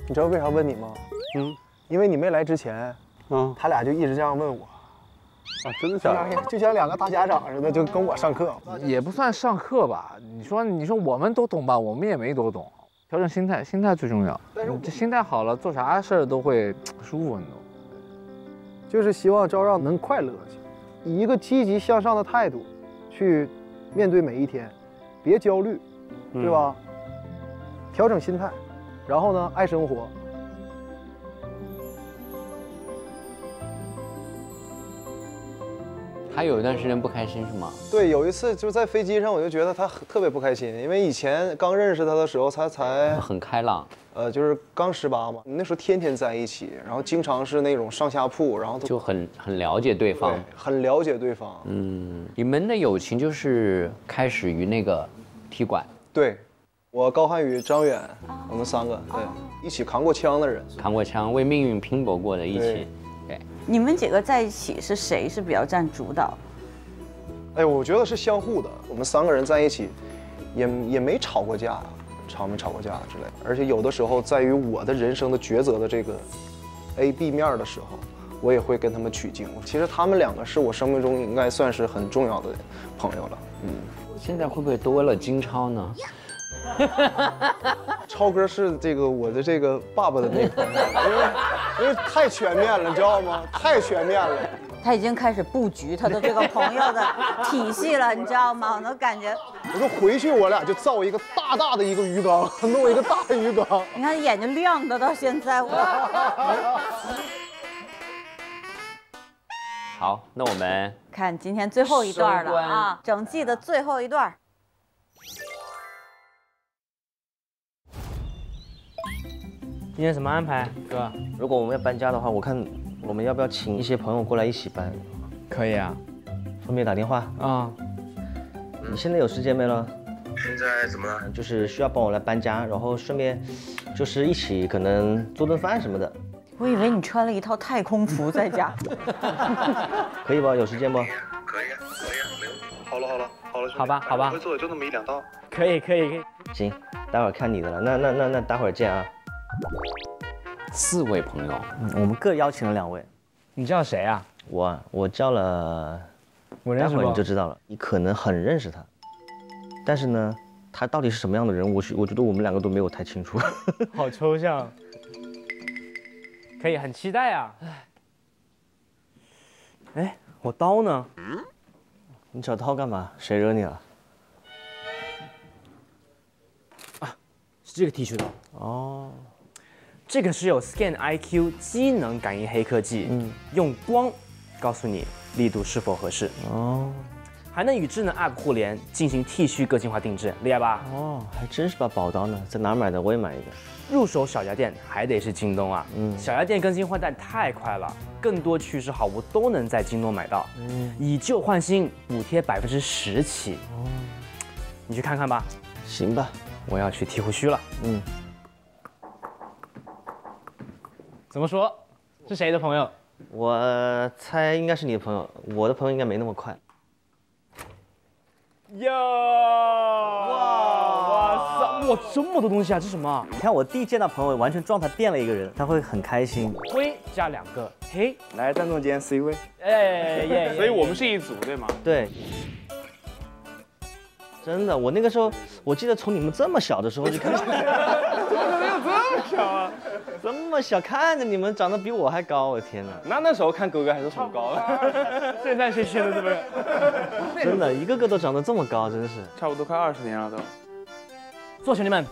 你知道为啥问你吗？嗯，因为你没来之前，嗯，他俩就一直这样问我，啊，真的假的？就像两个大家长似的，就跟我上课，也不算上课吧。你说，你说我们都懂吧？我们也没多懂。调整心态，心态最重要。你这心态好了，做啥事儿都会 舒服很多。就是希望赵让能快乐，以一个积极向上的态度去面对每一天，别焦虑，对吧？调整心态。然后呢？爱生活。他有一段时间不开心是吗？对，有一次就在飞机上，我就觉得他特别不开心，因为以前刚认识他的时候，他才很开朗，呃，就是刚十八嘛，那时候天天在一起，然后经常是那种上下铺，然后就很很了解对方，很了解对方。嗯，你们的友情就是开始于那个踢馆。对。我高瀚宇、张远，我们三个对一起扛过枪的人，扛过枪，为命运拼搏过的，一起。对，你们几个在一起是谁是比较占主导？哎，我觉得是相互的。我们三个人在一起，也也没吵过架，吵没吵过架之类的。而且有的时候，在于我的人生的抉择的这个 A、B 面的时候，我也会跟他们取经。其实他们两个是我生命中应该算是很重要的朋友了。嗯，现在会不会多了金超呢？超哥是这个我的这个爸爸的那个，因为因为太全面了，你知道吗？太全面了。他已经开始布局他的这个朋友的体系了，你知道吗？我能感觉。我说回去我俩就造一个大大的一个鱼缸，弄一个大鱼缸。你看眼睛亮的到现在我。好，那我们看今天最后一段了啊，整季的最后一段。今天什么安排，哥？如果我们要搬家的话，我看我们要不要请一些朋友过来一起搬？可以啊，方便打电话啊。你现在有时间没了？现在怎么了？就是需要帮我来搬家，然后顺便就是一起可能做顿饭什么的。我以为你穿了一套太空服在家。可以不？有时间不？可以啊，可以啊，没问题。好了好了好了，好吧好吧，会做的就那么一两道。可以可以可以。行，待会儿看你的了。那那那那，待会儿见啊。四位朋友，我们各邀请了两位。你叫谁啊？我我叫了，我认识待会儿你就知道了。你可能很认识他，但是呢，他到底是什么样的人，我我觉得我们两个都没有太清楚。好抽象。可以，很期待啊。哎，我刀呢？你找刀干嘛？谁惹你了？啊，是这个剃须刀。哦。这个是有 Scan IQ 机能感应黑科技，嗯，用光告诉你力度是否合适哦，还能与智能 App 互联进行剃须个性化定制，厉害吧？哦，还真是把宝刀呢，在哪买的？我也买一个。入手小家电还得是京东啊，嗯，小家电更新换代太快了，更多趋势好物都能在京东买到，嗯，以旧换新，补贴百分之十起，哦，你去看看吧。行吧，我要去剃胡须了，嗯。怎么说？是谁的朋友？我猜应该是你的朋友。我的朋友应该没那么快。哟！哇哇塞！哇，这么多东西啊！这什么？你看我弟见到朋友，完全状态变了一个人，他会很开心。灰加两个嘿，来站中间 C 位。哎耶！所以我们是一组，对吗？对。真的，我那个时候，我记得从你们这么小的时候就开始。怎么没有这么小啊？这么小，看着你们长得比我还高，我的天哪！那那时候看哥哥还是很高的，现在谁现在这么？真的，一个个都长得这么高，真的是。差不多快二十年了都。坐，兄弟们。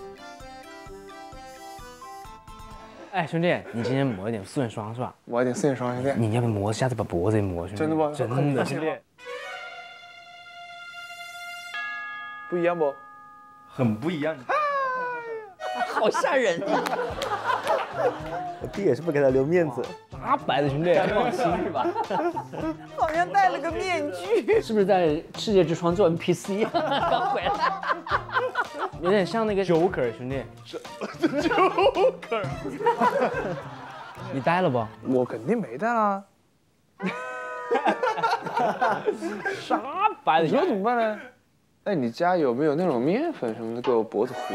哎，兄弟，你今天抹一点素颜霜是吧？抹一点素颜霜，兄弟。你要不磨一下子把脖子也磨，兄弟。真的吗？真的，兄弟。不一样不？很不一样。好吓人！我弟也是不给他留面子，八百的兄弟，放心是吧？好像戴了个面具，是不是在世界之窗做 NPC？刚回来，有点像那个 Joker 兄弟。Joker，你戴了不？我肯定没戴啊。啥白的？你说怎么办呢？哎，你家有没有那种面粉什么的给我脖子糊？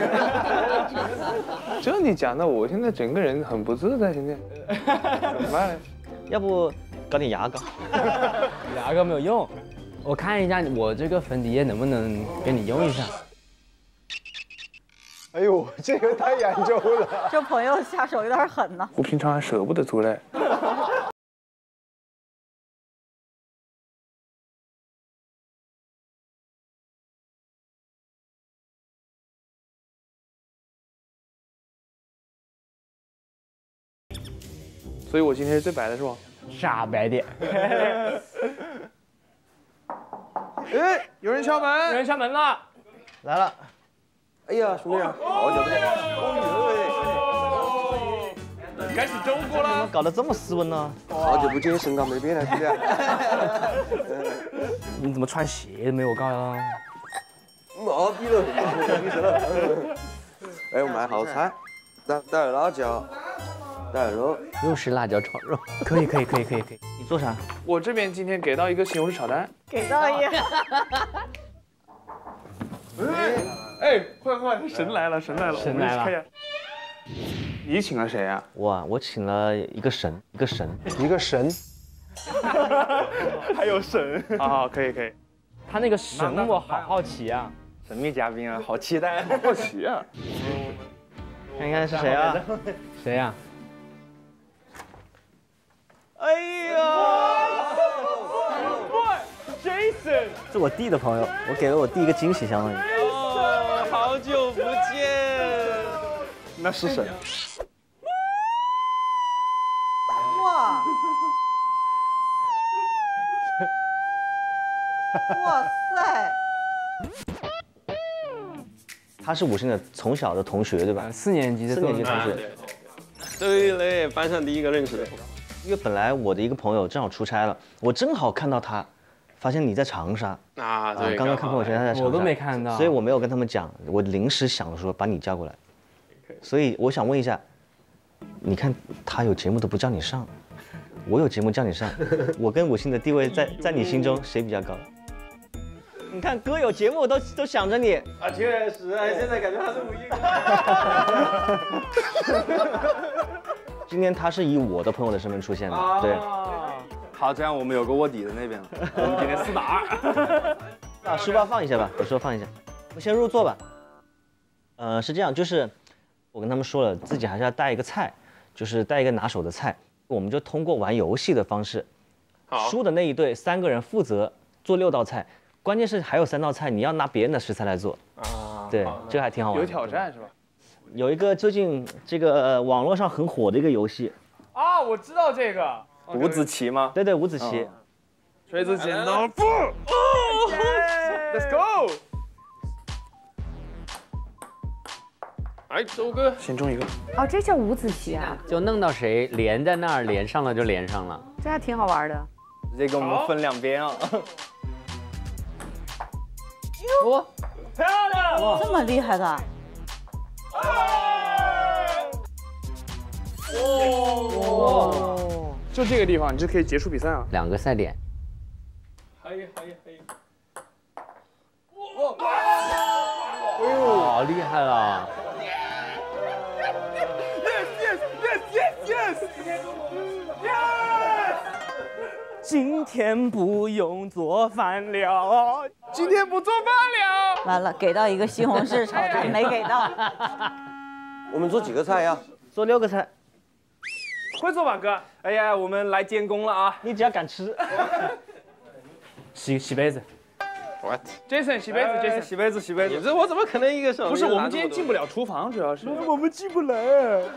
这你讲的，我现在整个人很不自在，现在 怎么办？要不搞点牙膏？牙膏没有用，我看一下我这个粉底液能不能给你用一下。哎呦，这个太严重了，这朋友下手有点狠呢。我平常还舍不得做嘞。所以我今天是最白的是吧？傻白点。哎，有人敲门！有人敲门了，来了。哎呀，兄弟，好久不见！开始周过了。怎么搞得这么斯文呢？好久不见，身高没变，兄弟。你怎么穿鞋都没我高呀？毛逼了，毛逼死了。哎，我买好菜，带带辣椒，带肉，又是辣椒炒肉，可以可以可以可以可以。你做啥？我这边今天给到一个西红柿炒蛋。给到一个。哎，快快，神来了，神来了，神来了。你请了谁啊？我啊，我请了一个神，一个神，一个神，还有神啊，可以可以。他那个神我好好奇啊，神秘嘉宾啊，好期待，好好奇啊。看看是谁啊？谁呀？哎呀，Jason，是我弟的朋友，我给了我弟一个惊喜，相当于。哦，好久不见，那是谁？哇！哇塞！他是武信的从小的同学，对吧？四年级的四年级同学。对嘞，班上第一个认识的。因为本来我的一个朋友正好出差了，我正好看到他，发现你在长沙啊，对，刚刚看朋友圈他在长沙，我都没看到，所以我没有跟他们讲，我临时想说把你叫过来，所以我想问一下，你看他有节目都不叫你上，我有节目叫你上，我跟武星的地位在在你心中谁比较高？你看哥有节目都都想着你啊，确实，哎，现在感觉他是武艺。今天他是以我的朋友的身份出现的，对。好，这样我们有个卧底在那边了。我们今天四打二。把 书包放一下吧，把书包放一下。我们先入座吧。呃，是这样，就是我跟他们说了，自己还是要带一个菜，就是带一个拿手的菜。我们就通过玩游戏的方式，输的那一队三个人负责做六道菜，关键是还有三道菜你要拿别人的食材来做。啊。对，这个还挺好玩。有挑战是吧？有一个最近这个呃网络上很火的一个游戏啊，我知道这个五子棋吗？对对，五子棋。锤子剪刀布，Let's go！哎，周哥，先中一个。哦，这叫五子棋啊？就弄到谁连在那儿，连上了就连上了。这还挺好玩的。直接给我们分两边啊！哇，漂亮！这么厉害的？哇！就这个地方，你就可以结束比赛啊。两个赛点。可以可以可以。哇！哎呦，好厉害了！Yes yes yes yes yes yes！今天不用做饭了，今天不做饭了。完了，给到一个西红柿炒蛋，没给到。我们做几个菜呀？做六个菜。会做吧，哥？哎呀，我们来监工了啊！你只要敢吃。洗洗杯子。What？Jason 洗杯子，Jason 洗杯子，洗杯子。这我怎么可能一个手？不是，我们今天进不了厨房，主要是 我们进不来。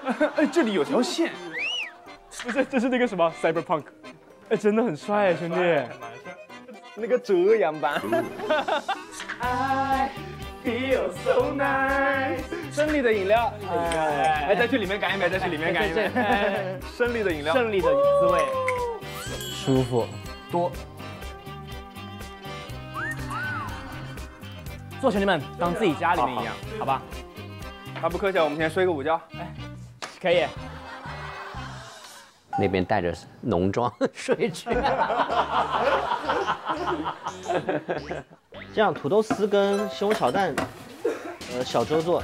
哎，这里有条线。不是，这是那个什么 Cyberpunk。哎，真的很帅，兄弟。那个遮阳板。I feel so nice。胜利的饮料。哎，再去里面干一杯，再去里面干一杯。胜利的饮料。胜利的滋味。舒服。多。做兄弟们当自己家里面一样，好吧？他不客气，我们先睡个午觉。哎，可以。那边带着浓妆睡去。这样，土豆丝跟西红柿炒蛋，呃，小周做。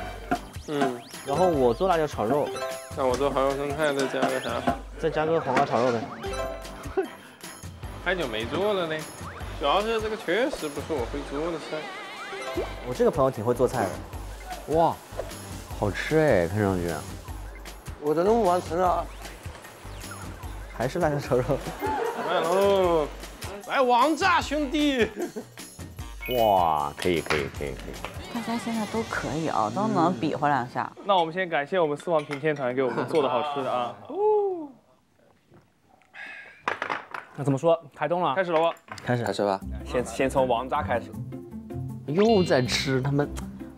嗯。然后我做辣椒炒肉。那我做蚝油生菜，再加个啥？再加个黄瓜炒肉呗。太久没做了呢，主要是这个确实不是我会做的菜。我这个朋友挺会做菜的。哇，好吃哎，看上去。我的任务完成了。还是辣椒炒肉。来喽，来王炸兄弟！哇，可以可以可以可以。大家现在都可以啊，都能比划两下。那我们先感谢我们四王平天团给我们做的好吃的啊。那怎么说？开动了，开始了吧？开始，开始吧。先先从王炸开始。又在吃他们，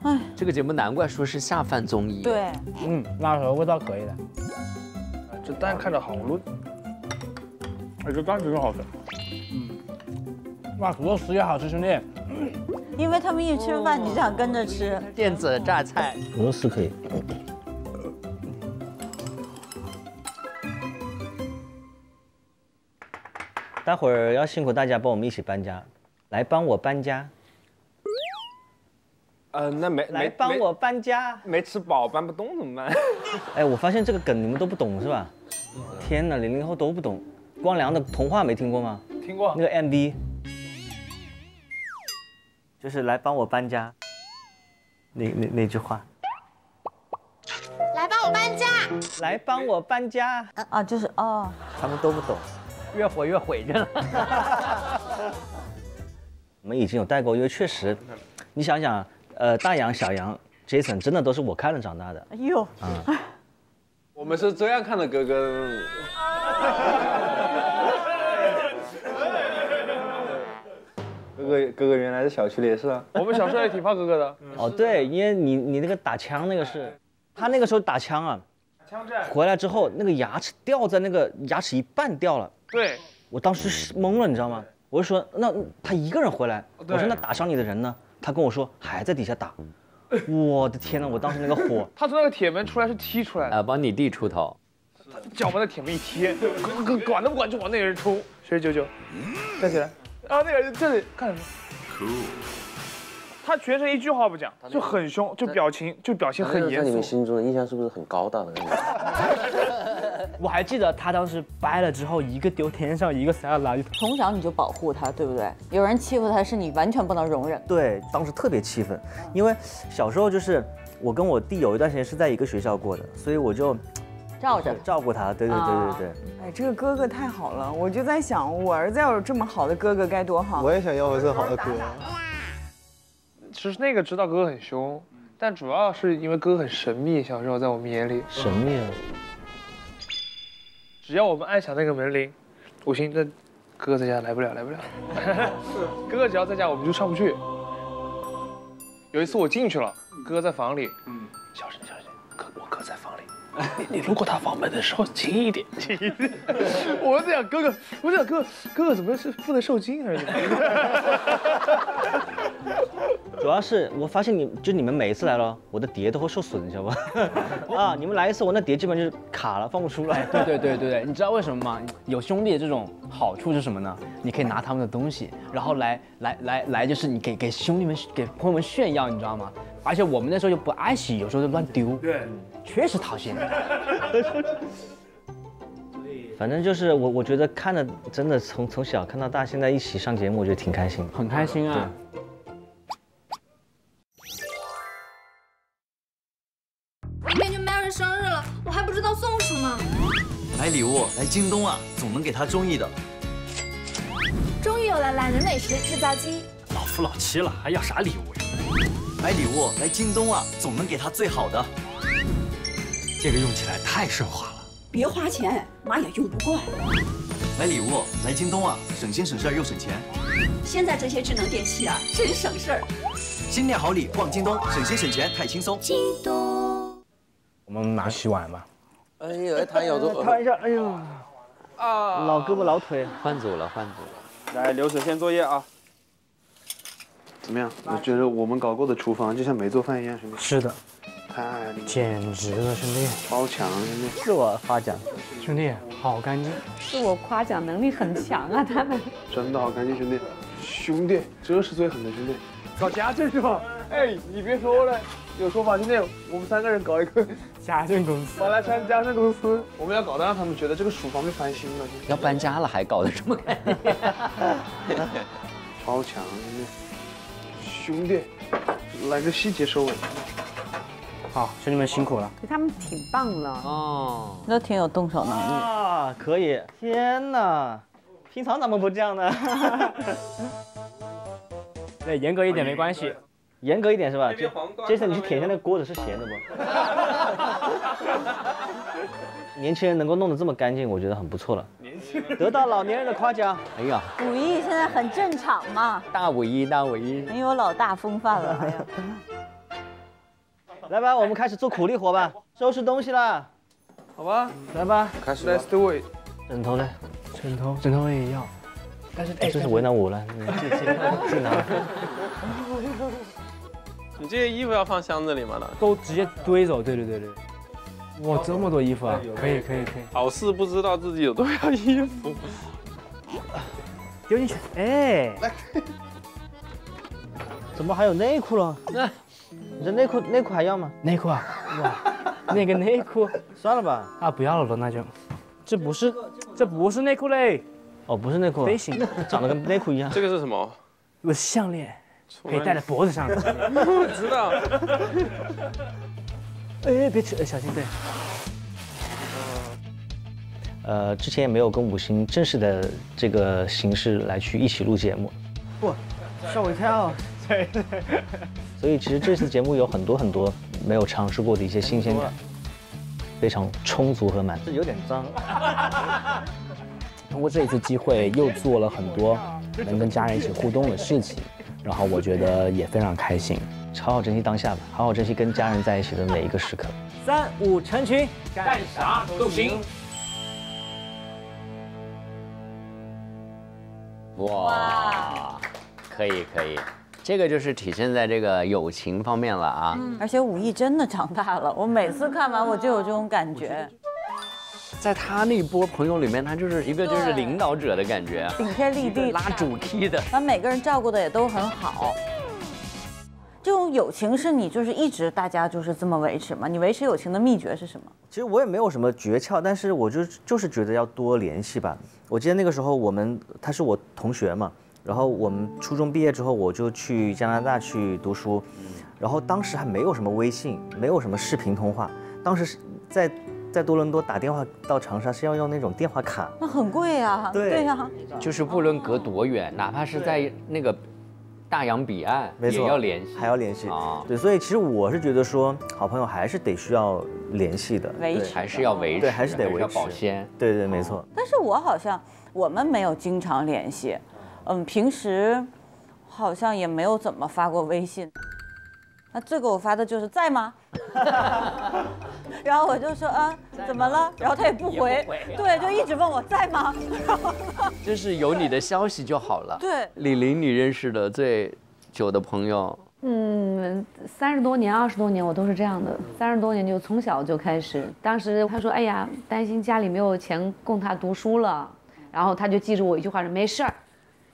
哎，这个节目难怪说是下饭综艺。对，嗯，辣条味道可以的。这蛋看着好嫩，哎，这蛋真的好吃。嗯，哇，土豆丝也好吃，兄弟。因为他们一吃饭你就想跟着吃。电子榨菜，土豆丝可以。待会儿要辛苦大家帮我们一起搬家，来帮我搬家，呃，那没来帮我搬家。没吃饱搬不动怎么办？哎，我发现这个梗你们都不懂是吧？天哪，零零后都不懂。光良的童话没听过吗？听过那个 MV，就是来帮我搬家，那那那句话，来帮我搬家。来帮我搬家，啊，就是哦，他们都不懂。越火越毁着了。我们已经有代沟，因为确实，你想想，呃，大杨、小杨、Jason 真的都是我看着长大的。哎呦，啊，我们是这样看的哥哥。哥哥哥哥原来在小区里也是啊，我们小时候也挺怕哥哥的。哦，对，因为你你那个打枪那个是，他那个时候打枪啊，枪战回来之后那个牙齿掉在那个牙齿一半掉了，对，我当时是懵了，你知道吗？我就说那他一个人回来，我说那打伤你的人呢？他跟我说还在底下打，我的天呐，我当时那个火，他从那个铁门出来是踢出来的，啊，帮你弟出头。脚把那铁门一踢，哥哥管都不管就往那个人冲。谁是九九？站起来。啊，那个人这里看什么？他全程一句话不讲，就很凶，就表情就表情很严肃。在你们心中的印象是不是很高大的感觉？我还记得他当时掰了之后，一个丢天上，一个塞到垃圾桶。从小你就保护他，对不对？有人欺负他是你完全不能容忍。对，当时特别气愤，因为小时候就是我跟我弟有一段时间是在一个学校过的，所以我就照着照顾他。对对对对对。哎，这个哥哥太好了，我就在想，我儿子要有这么好的哥哥该多好。我也想要一个这好的哥哥。其实那个知道哥哥很凶，但主要是因为哥哥很神秘，小时候在我们眼里。神秘啊！只要我们按响那个门铃，我寻思哥哥在家来不了，来不了。哥 哥只要在家，我们就上不去。有一次我进去了，哥哥在房里，嗯，小声小声，哥我哥在房里。你你路过他房门的时候轻一点，轻一点。我在想哥哥，我在想哥哥，哥哥怎么是不能受惊还是怎么？主要是我发现你就你们每一次来了，我的碟都会受损，你知道吧？啊，你们来一次，我那碟基本就是卡了，放不出来。对对对对对，你知道为什么吗？有兄弟的这种好处是什么呢？你可以拿他们的东西，然后来来来来，就是你给给兄弟们给朋友们炫耀，你知道吗？而且我们那时候又不爱惜，有时候就乱丢。对，确实讨嫌。反正就是我，我觉得看的真的从从小看到大，现在一起上节目，我觉得挺开心，很开心啊。明天就 Mary 生日了，我还不知道送什么。买礼物来京东啊，总能给她中意的。终于有了懒人美食制造机。老夫老妻了，还要啥礼物呀？买礼物来京东啊，总能给她最好的。这个用起来太顺滑了。别花钱，妈也用不惯。买礼物来京东啊，省心省事儿又省钱。现在这些智能电器啊，真省事儿。新年好礼逛京东，省心省钱太轻松。京东。我们拿洗碗吧。哎呀，弹咬住，看一下，哎呦，啊，老胳膊老腿，换组了，换组了。来，流水线作业啊。怎么样？我觉得我们搞过的厨房就像没做饭一样，是吗。是的，简直了，兄弟，超强，兄弟。自我夸奖，兄弟好干净。自我夸奖能力很强啊，他们。真的好干净，兄弟。兄弟，这是最狠的兄弟。搞家政是吧？哎，你别说了，有说法，兄弟，我们三个人搞一个 家政公司，我来参家政公司，我们要搞得让他们觉得这个厨房被翻新了。要搬家了还搞得这么干净，超强，兄弟。兄弟，来个细节收尾。好，兄弟们辛苦了。他们挺棒的哦，都挺有动手能力啊，可以。天哪，平常怎么不这样呢？对，严格一点没关系，严格一点是吧？杰森，你去舔一下那个锅子是咸的不？年轻人能够弄得这么干净，我觉得很不错了。得到老年人的夸奖。哎呀，五一现在很正常嘛，大五一，大五一，很有老大风范了。哎呀，来吧，我们开始做苦力活吧，收拾东西啦。好吧，来吧，开始。Let's do it。枕头呢？枕头，枕头我也要。但是哎，真是为难我了，这这这拿。你这些衣服要放箱子里吗？都直接堆走，对对对对。哇，这么多衣服啊！可以可以可以。好似不知道自己有多少衣服。丢进去，哎，来，怎么还有内裤了？那，你这内裤内裤还要吗？内裤啊，哇，那个内裤，算了吧。啊，不要了吧，那就，这不是，这不是内裤嘞。哦，不是内裤，飞行，长得跟内裤一样。这个是什么？我项链，可以戴在脖子上的。我知道。哎，别吃，小心对。呃，之前也没有跟五星正式的这个形式来去一起录节目。不，吓我一跳。对对。所以其实这次节目有很多很多没有尝试过的一些新鲜感，非常充足和满。是有点脏。通过这一次机会，又做了很多能跟家人一起互动的事情，然后我觉得也非常开心。好好珍惜当下吧，好好珍惜跟家人在一起的每一个时刻。三五成群，干啥都行。哇，可以可以，这个就是体现在这个友情方面了啊。嗯，而且武艺真的长大了，我每次看完我就有这种感觉。在他那波朋友里面，他就是一个就是领导者的感觉，顶天立地，拉主 key 的，把每个人照顾的也都很好。这种友情是你就是一直大家就是这么维持吗？你维持友情的秘诀是什么？其实我也没有什么诀窍，但是我就就是觉得要多联系吧。我记得那个时候我们他是我同学嘛，然后我们初中毕业之后我就去加拿大去读书，然后当时还没有什么微信，没有什么视频通话，当时是在在多伦多打电话到长沙是要用那种电话卡，那很贵啊。对对呀，就是不论隔多远，哪怕是在那个。大洋彼岸，没错，也要联系，还要联系啊。对，所以其实我是觉得说，好朋友还是得需要联系的，维持还是要维持，对，还是得维持保鲜。对对，没错。但是我好像我们没有经常联系，嗯，平时好像也没有怎么发过微信。那最给我发的就是在吗？然后我就说啊，怎么了？然后他也不回，对，就一直问我在吗？就是有你的消息就好了。对，李玲，你认识的最久的朋友，嗯，三十多年、二十多年，我都是这样的。三十多年就从小就开始，当时他说，哎呀，担心家里没有钱供他读书了，然后他就记住我一句话说，没事儿，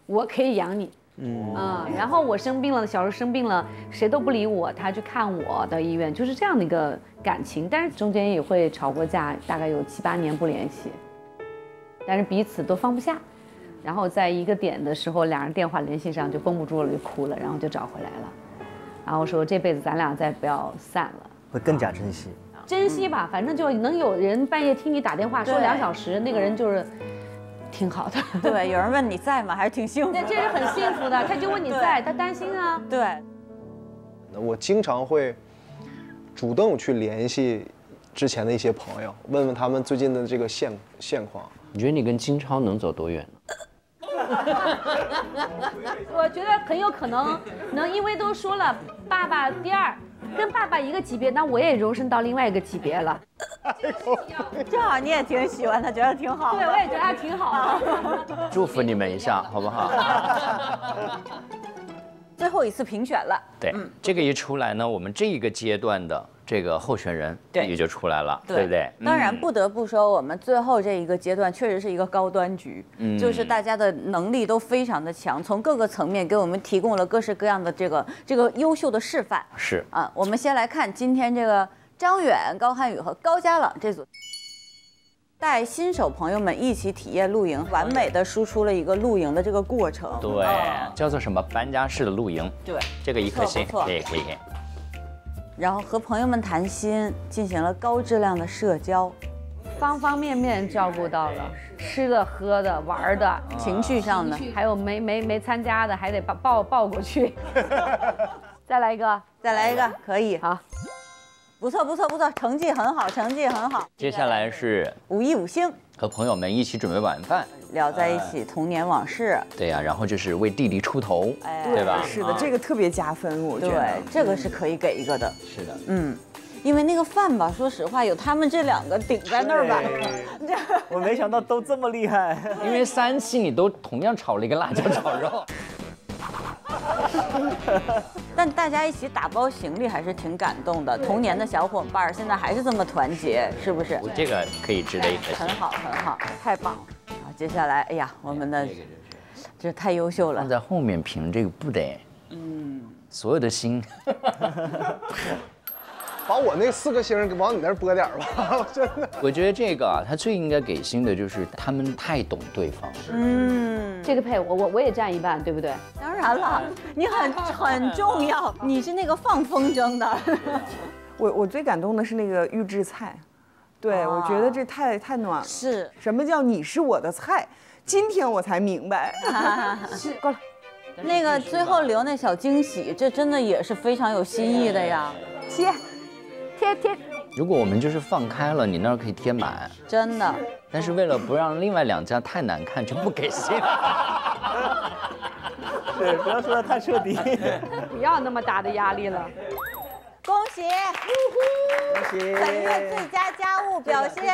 我可以养你。嗯然后我生病了，小时候生病了，谁都不理我，他去看我的医院，就是这样的一个感情。但是中间也会吵过架，大概有七八年不联系，但是彼此都放不下。然后在一个点的时候，俩人电话联系上就绷不住了，就哭了，然后就找回来了。然后说这辈子咱俩再不要散了，会更加珍惜。珍惜吧，反正就能有人半夜听你打电话说两小时，那个人就是。挺好的，对，有人问你在吗？还是挺幸福。那这是很幸福的，他就问你在，他担心啊。对。我经常会主动去联系之前的一些朋友，问问他们最近的这个现现况。你觉得你跟金超能走多远呢？我觉得很有可能能，因为都说了，爸爸第二。跟爸爸一个级别，那我也荣升到另外一个级别了。正好你也挺喜欢他，觉得挺好。对，我也觉得他挺好。祝福你们一下，好不好？最后一次评选了。对，这个一出来呢，我们这一个阶段的。这个候选人也就出来了，对不对？当然不得不说，我们最后这一个阶段确实是一个高端局，就是大家的能力都非常的强，从各个层面给我们提供了各式各样的这个这个优秀的示范。是啊，我们先来看今天这个张远、高瀚宇和高家朗这组，带新手朋友们一起体验露营，完美的输出了一个露营的这个过程。对，叫做什么搬家式的露营？对，这个一颗星，可以可以。然后和朋友们谈心，进行了高质量的社交，方方面面照顾到了，吃的、喝的、玩的，情绪上的，还有没没没参加的，还得抱抱抱过去。再来一个，再来一个，可以，好。不错不错不错，成绩很好，成绩很好。接下来是五一五星，和朋友们一起准备晚饭，聊在一起童年往事。对呀，然后就是为弟弟出头，哎对吧？是的，这个特别加分，我觉得。对，这个是可以给一个的。是的，嗯。因为那个饭吧，说实话，有他们这两个顶在那儿吧，我没想到都这么厉害。因为三期你都同样炒了一个辣椒炒肉，但大家一起打包行李还是挺感动的。童年的小伙伴儿现在还是这么团结，是不是？这个可以值得一。很好，很好，太棒了。好，接下来，哎呀，我们的这太优秀了放。在后面评这个不得，嗯，所有的心，把我那四个星往你那儿拨点儿吧，真的。我觉得这个啊，他最应该给星的就是他们太懂对方。嗯，这个配我我我也占一半，对不对？当然了，你很很重要，你是那个放风筝的。我我最感动的是那个预制菜，对、啊我觉得这太太暖了。是，什么叫你是我的菜？今天我才明白。是，过来。那个最后留那小惊喜，这真的也是非常有新意的呀。贴，贴贴，如果我们就是放开了，你那儿可以贴满，真的。但是为了不让另外两家太难看，就不给星。对，不要说的太彻底。不要那么大的压力了。恭喜，恭喜本月最佳家务表现，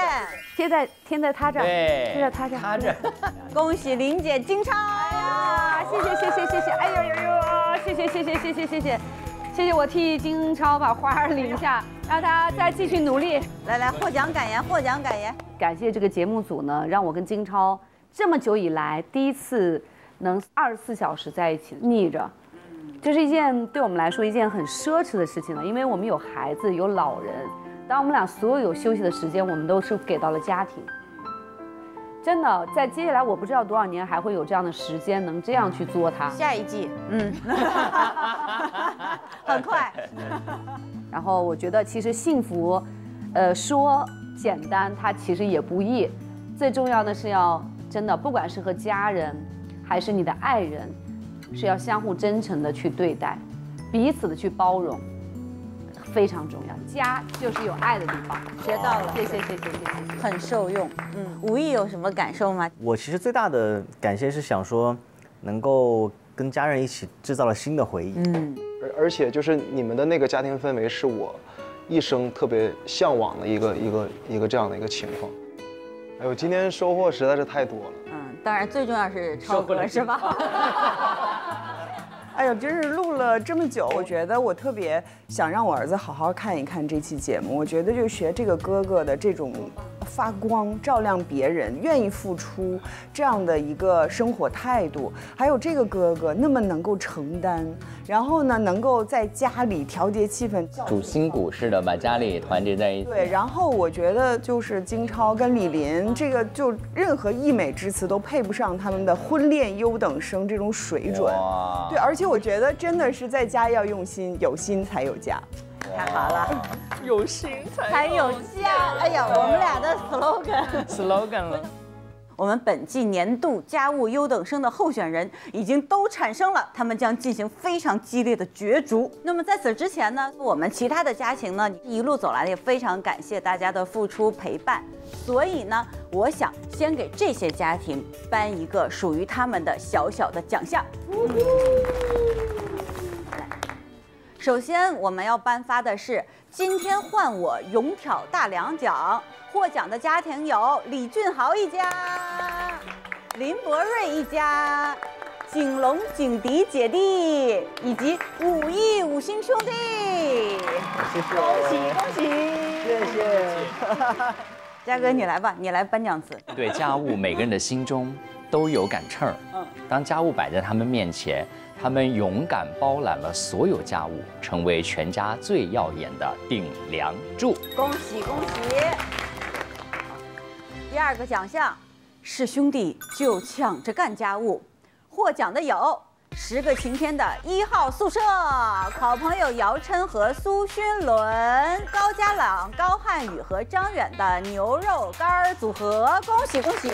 贴在贴在他这儿，对贴在他这儿，他这儿。恭喜林姐金超。哎呀，谢谢谢谢谢谢，哎呦呦呦，谢谢谢谢谢谢谢谢，谢谢我替金超把花儿领下，让他再继续努力。来来，获奖感言，获奖感言。感谢这个节目组呢，让我跟金超这么久以来第一次能二十四小时在一起腻着，这是一件对我们来说一件很奢侈的事情了，因为我们有孩子有老人，当我们俩所有有休息的时间，我们都是给到了家庭。真的，在接下来我不知道多少年还会有这样的时间能这样去作它。下一季，嗯，很快。然后我觉得其实幸福，呃，说简单，它其实也不易。最重要的是要真的，不管是和家人，还是你的爱人，是要相互真诚的去对待，彼此的去包容，非常重要。家就是有爱的地方。学到了，谢谢谢谢谢谢。很受用。嗯，吴毅有什么感受吗？我其实最大的感谢是想说，能够跟家人一起制造了新的回忆。嗯，而而且就是你们的那个家庭氛围是我一生特别向往的一个一个一个这样的一个情况。哎呦，今天收获实在是太多了。嗯，当然最重要是超哥是吧？哎呦，就是录了这么久，我觉得我特别想让我儿子好好看一看这期节目。我觉得就学这个哥哥的这种发光、照亮别人、愿意付出这样的一个生活态度，还有这个哥哥那么能够承担，然后呢，能够在家里调节气氛，主心骨似的把家里团结在一起。对，然后我觉得就是金超跟李林这个，就任何溢美之词都配不上他们的婚恋优等生这种水准。对，而且我觉得真的是在家要用心，有心才有家。太好了，有心才有家。哎呀，我们俩的 slogan slogan 了。我们本季年度家务优等生的候选人已经都产生了，他们将进行非常激烈的角逐。那么在此之前呢，我们其他的家庭呢一路走来也非常感谢大家的付出陪伴，所以呢，我想先给这些家庭颁一个属于他们的小小的奖项。首先，我们要颁发的是“今天换我勇挑大梁奖”，获奖的家庭有李俊豪一家、林博瑞一家、景龙、景迪姐弟以及武艺五星兄弟。谢谢，恭喜恭喜！谢谢。嘉哥，你来吧，你来颁奖词。对家务，每个人的心中都有杆秤儿。嗯当家务摆在他们面前，他们勇敢包揽了所有家务，成为全家最耀眼的顶梁柱。恭喜恭喜！第二个奖项是兄弟就抢着干家务，获奖的有十个晴天的一号宿舍，好朋友姚琛和苏勋伦，高家朗、高瀚宇和张远的牛肉干组合，恭喜恭喜！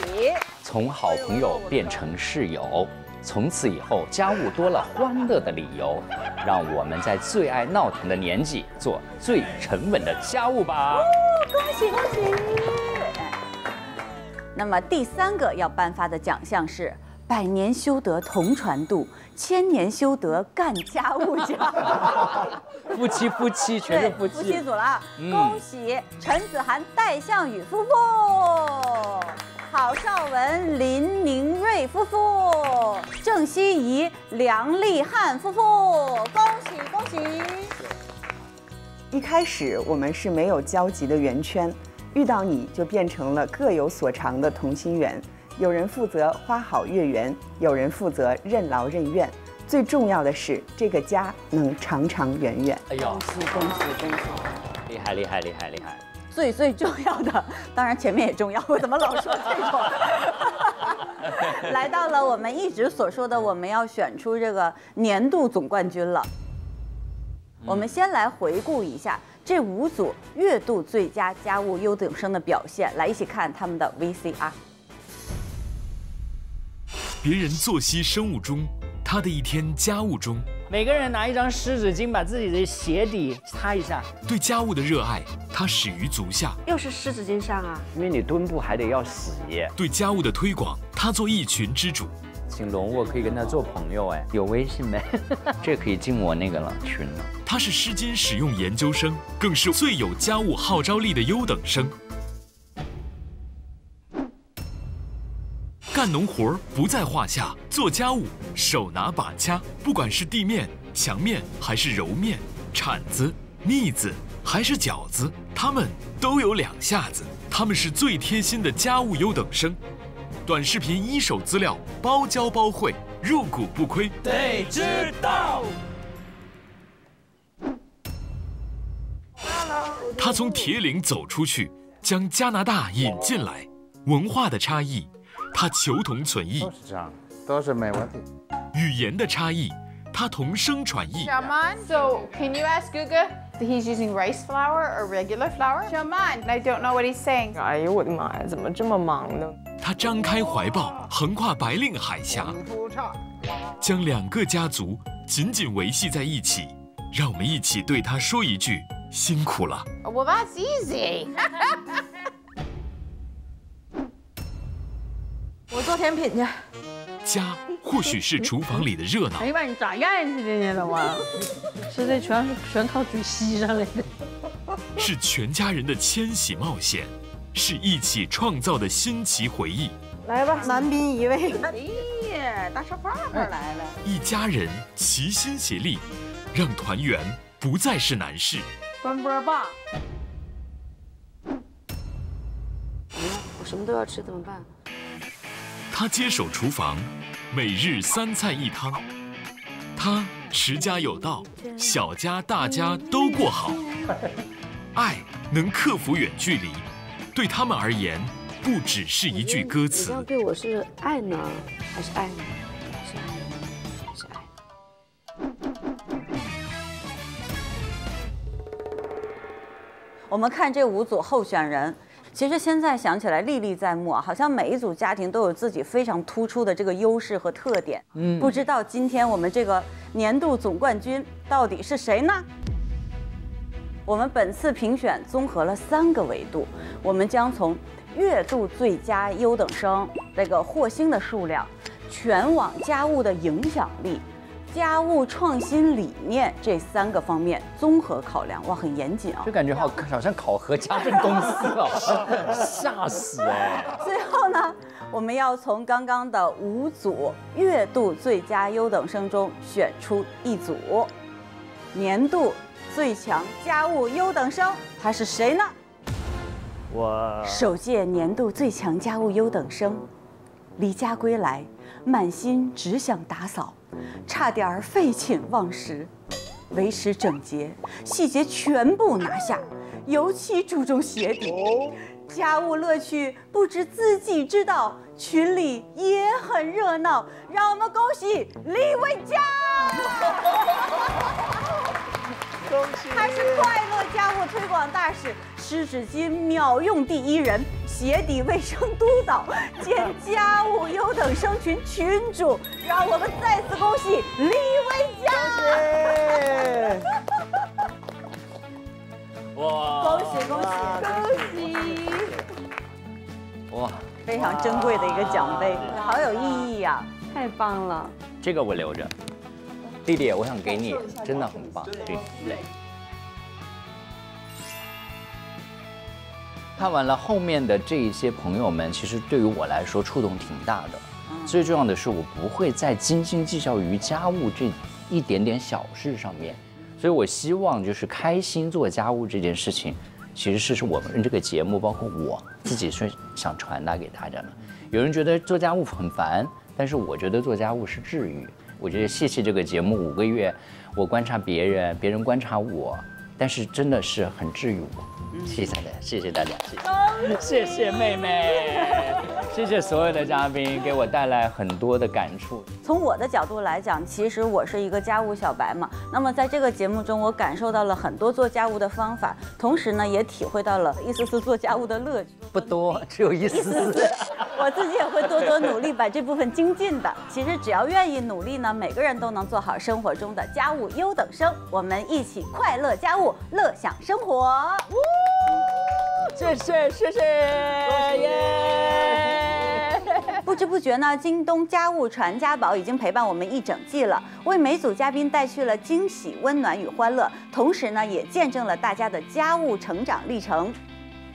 从好朋友变成室友，从此以后家务多了欢乐的理由，让我们在最爱闹腾的年纪做最沉稳的家务吧。哦恭喜恭喜！那么第三个要颁发的奖项是百年修得同船渡，千年修得干家务奖。夫妻夫妻全是夫妻。夫妻组了啊！嗯恭喜陈子涵、戴向宇夫妇，郝邵文、林宁瑞夫妇，郑希怡、梁立汉夫妇，恭喜恭喜！一开始我们是没有交集的圆圈，遇到你就变成了各有所长的同心圆。有人负责花好月圆，有人负责任劳任怨。最重要的是，这个家能长长远远。哎呦，恭喜恭喜恭喜！厉害厉害厉害厉害！最最重要的，当然前面也重要，我怎么老说这种？来到了我们一直所说的，我们要选出这个年度总冠军了。我们先来回顾一下这五组月度最佳家务优等生的表现，来一起看他们的 VCR。别人作息生物钟，他的一天家务中，每个人拿一张湿纸巾，把自己的鞋底擦一下。对家务的热爱，它始于足下；又是湿纸巾上啊，因为你墩布还得要洗。对家务的推广，他做一群之主。请龙，我可以跟他做朋友哎，有微信没？这可以进我那个了群了。他是湿巾使用研究生，更是最有家务号召力的优等生。干农活不在话下，做家务手拿把掐，不管是地面、墙面还是揉面、铲子、腻子还是饺子，他们都有两下子。他们是最贴心的家务优等生。短视频一手资料，包教包会，入股不亏。得知道。他从铁岭走出去，将加拿大引进来，文化的差异，他求同存异；都是这样，都是没问题。语言的差异，他同声传译。Shaman, so can you ask Guga if he's using rice flour or regular flour? Shaman, I don't know what he's saying. 哎呦我的妈呀，怎么这么忙呢？他张开怀抱，横跨白令海峡，将两个家族紧紧维系在一起。让我们一起对他说一句：辛苦了。Well, that's easy. 我做甜品去。家或许是厨房里的热闹哎，呀妈，你咋咽下去的呢，老王？是这全是全靠嘴吸上来的。是全家人的迁徙冒险，是一起创造的新奇回忆。来吧，男宾一位。哎呀，大少胖来了。一家人齐心协力，让团圆不再是难事。关波霸。我什么都要吃，怎么办？他接手厨房，每日三菜一汤。他持家有道，小家大家都过好。爱能克服远距离，对他们而言，不只是一句歌词这。样对我是爱呢，还是爱呢？是爱呢，是爱。我们看这五组候选人，其实现在想起来历历在目啊，好像每一组家庭都有自己非常突出的这个优势和特点。嗯不知道今天我们这个年度总冠军到底是谁呢？我们本次评选综合了三个维度，我们将从月度最佳优等生这个获星的数量、全网家务的影响力、家务创新理念这三个方面综合考量。哇，很严谨啊！就感觉好好像考核家政公司哦，吓死哎！最后呢，我们要从刚刚的五组月度最佳优等生中选出一组年度最强家务优等生，他是谁呢？我首届年度最强家务优等生，离家归来，满心只想打扫，差点儿废寝忘食，维持整洁，细节全部拿下，尤其注重鞋底。家务乐趣不止自己知道，群里也很热闹。让我们恭喜李伟佳！恭喜！他是快乐家务推广大使，湿纸巾秒用第一人，鞋底卫生督导兼家务优等生群群主。让我们再次恭喜李伟佳！哇！恭喜恭喜恭喜！哇，非常珍贵的一个奖杯，好有意义呀！太棒了。这个我留着。弟弟，我想给你，真的很棒。对，对。看完了后面的这一些朋友们，其实对于我来说触动挺大的。最重要的是，我不会再斤斤计较于家务这一点点小事上面，所以我希望就是开心做家务这件事情，其实是是我们这个节目，包括我自己是想传达给大家的。有人觉得做家务很烦，但是我觉得做家务是治愈。我觉得谢谢这个节目五个月，我观察别人，别人观察我，但是真的是很治愈我。谢谢大家，谢谢大家，谢谢，谢谢妹妹，谢谢所有的嘉宾，给我带来很多的感触。从我的角度来讲，其实我是一个家务小白嘛。那么在这个节目中，我感受到了很多做家务的方法，同时呢，也体会到了一丝丝做家务的乐趣。不多，只有一丝丝。我自己也会多多努力把这部分精进的。其实只要愿意努力呢，每个人都能做好生活中的家务优等生。我们一起快乐家务，乐享生活。谢谢谢谢，耶！不知不觉呢，京东家务传家宝已经陪伴我们一整季了，为每组嘉宾带去了惊喜、温暖与欢乐，同时呢，也见证了大家的家务成长历程。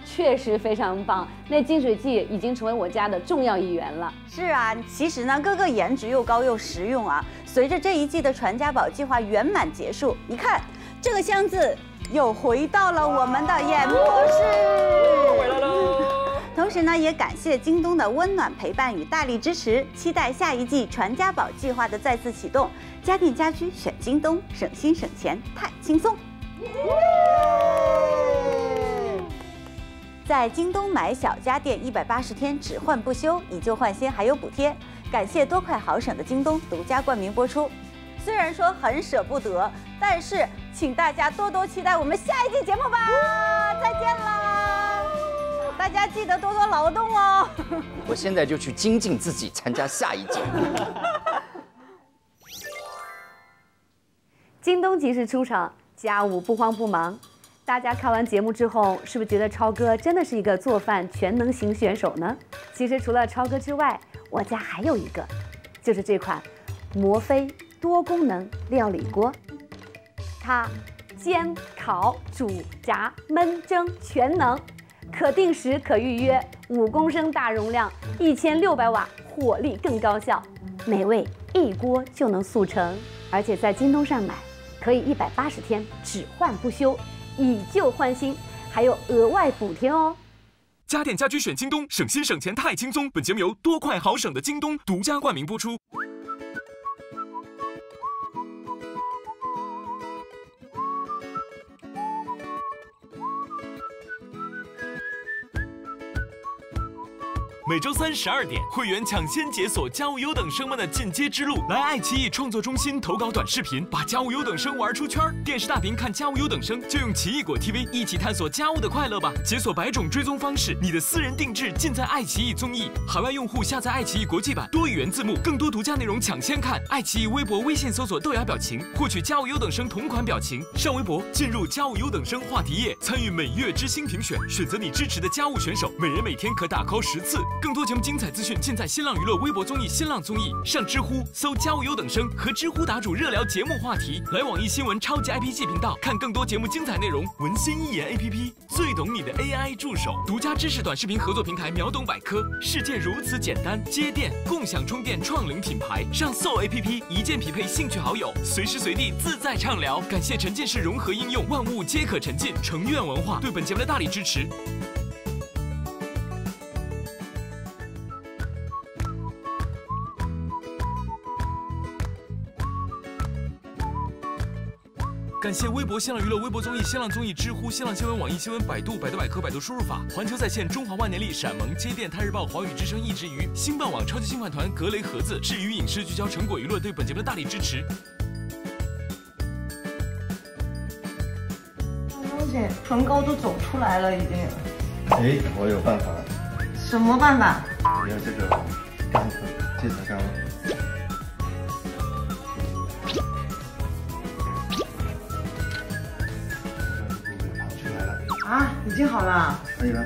确实非常棒，那净水器已经成为我家的重要一员了。是啊，其实呢，哥哥颜值又高又实用啊。随着这一季的传家宝计划圆满结束，你看这个箱子。又回到了我们的演播室，回来喽！同时呢，也感谢京东的温暖陪伴与大力支持，期待下一季传家宝计划的再次启动。家电家居选京东，省心省钱太轻松。在京东买小家电一百八十天只换不修，以旧换新还有补贴。感谢多快好省的京东独家冠名播出。虽然说很舍不得，但是请大家多多期待我们下一季节目吧！再见啦！大家记得多多劳动哦。我现在就去精进自己，参加下一届。京东及时出场，家务不慌不忙。大家看完节目之后，是不是觉得超哥真的是一个做饭全能型选手呢？其实除了超哥之外，我家还有一个，就是这款摩飞。多功能料理锅，它煎、烤、煮、炸、焖、蒸全能，可定时可预约，五公升大容量，一千六百瓦，火力更高效，美味一锅就能速成。而且在京东上买，可以一百八十天只换不修，以旧换新，还有额外补贴哦。家电家居选京东，省心省钱太轻松。本节目由多快好省的京东独家冠名播出。每周三十二点，会员抢先解锁家务优等生们的进阶之路。来爱奇艺创作中心投稿短视频，把家务优等生玩出圈。电视大屏看家务优等生，就用奇异果 TV 一起探索家务的快乐吧。解锁百种追踪方式，你的私人定制尽在爱奇艺综艺。海外用户下载爱奇艺国际版，多语言字幕，更多独家内容抢先看。爱奇艺微博、微信搜索豆芽表情，获取家务优等生同款表情。上微博进入家务优等生话题页，参与每月之星评选，选择你支持的家务选手，每人每天可打 call 十次。更多节目精彩资讯尽在新浪娱乐微博综艺、新浪综艺。上知乎搜“家务优等生”和知乎答主热聊节目话题。来网易新闻超级 IPG 频道看更多节目精彩内容。文心一言 APP 最懂你的 AI 助手，独家知识短视频合作平台秒懂百科。世界如此简单，接电共享充电创领品牌。上 Soul APP 一键匹配兴趣好友，随时随地自在畅聊。感谢沉浸式融合应用，万物皆可沉浸。成愿文化对本节目的大力支持。感谢微博、新浪娱乐、微博综艺、新浪综艺、知乎、新浪新闻、网易新闻、百度、百度百科、百度输入法、环球在线、中华万年历、闪萌、接电、泰日报、华语之声、一直鱼、新办网、超级新饭团、格雷盒子、智娱影视聚焦成果娱乐对本节目的大力支持。东西唇膏都走出来了，已经。哎，我有办法。什么办法？要这个干粉，芥子干。啊，已经好了。可以了。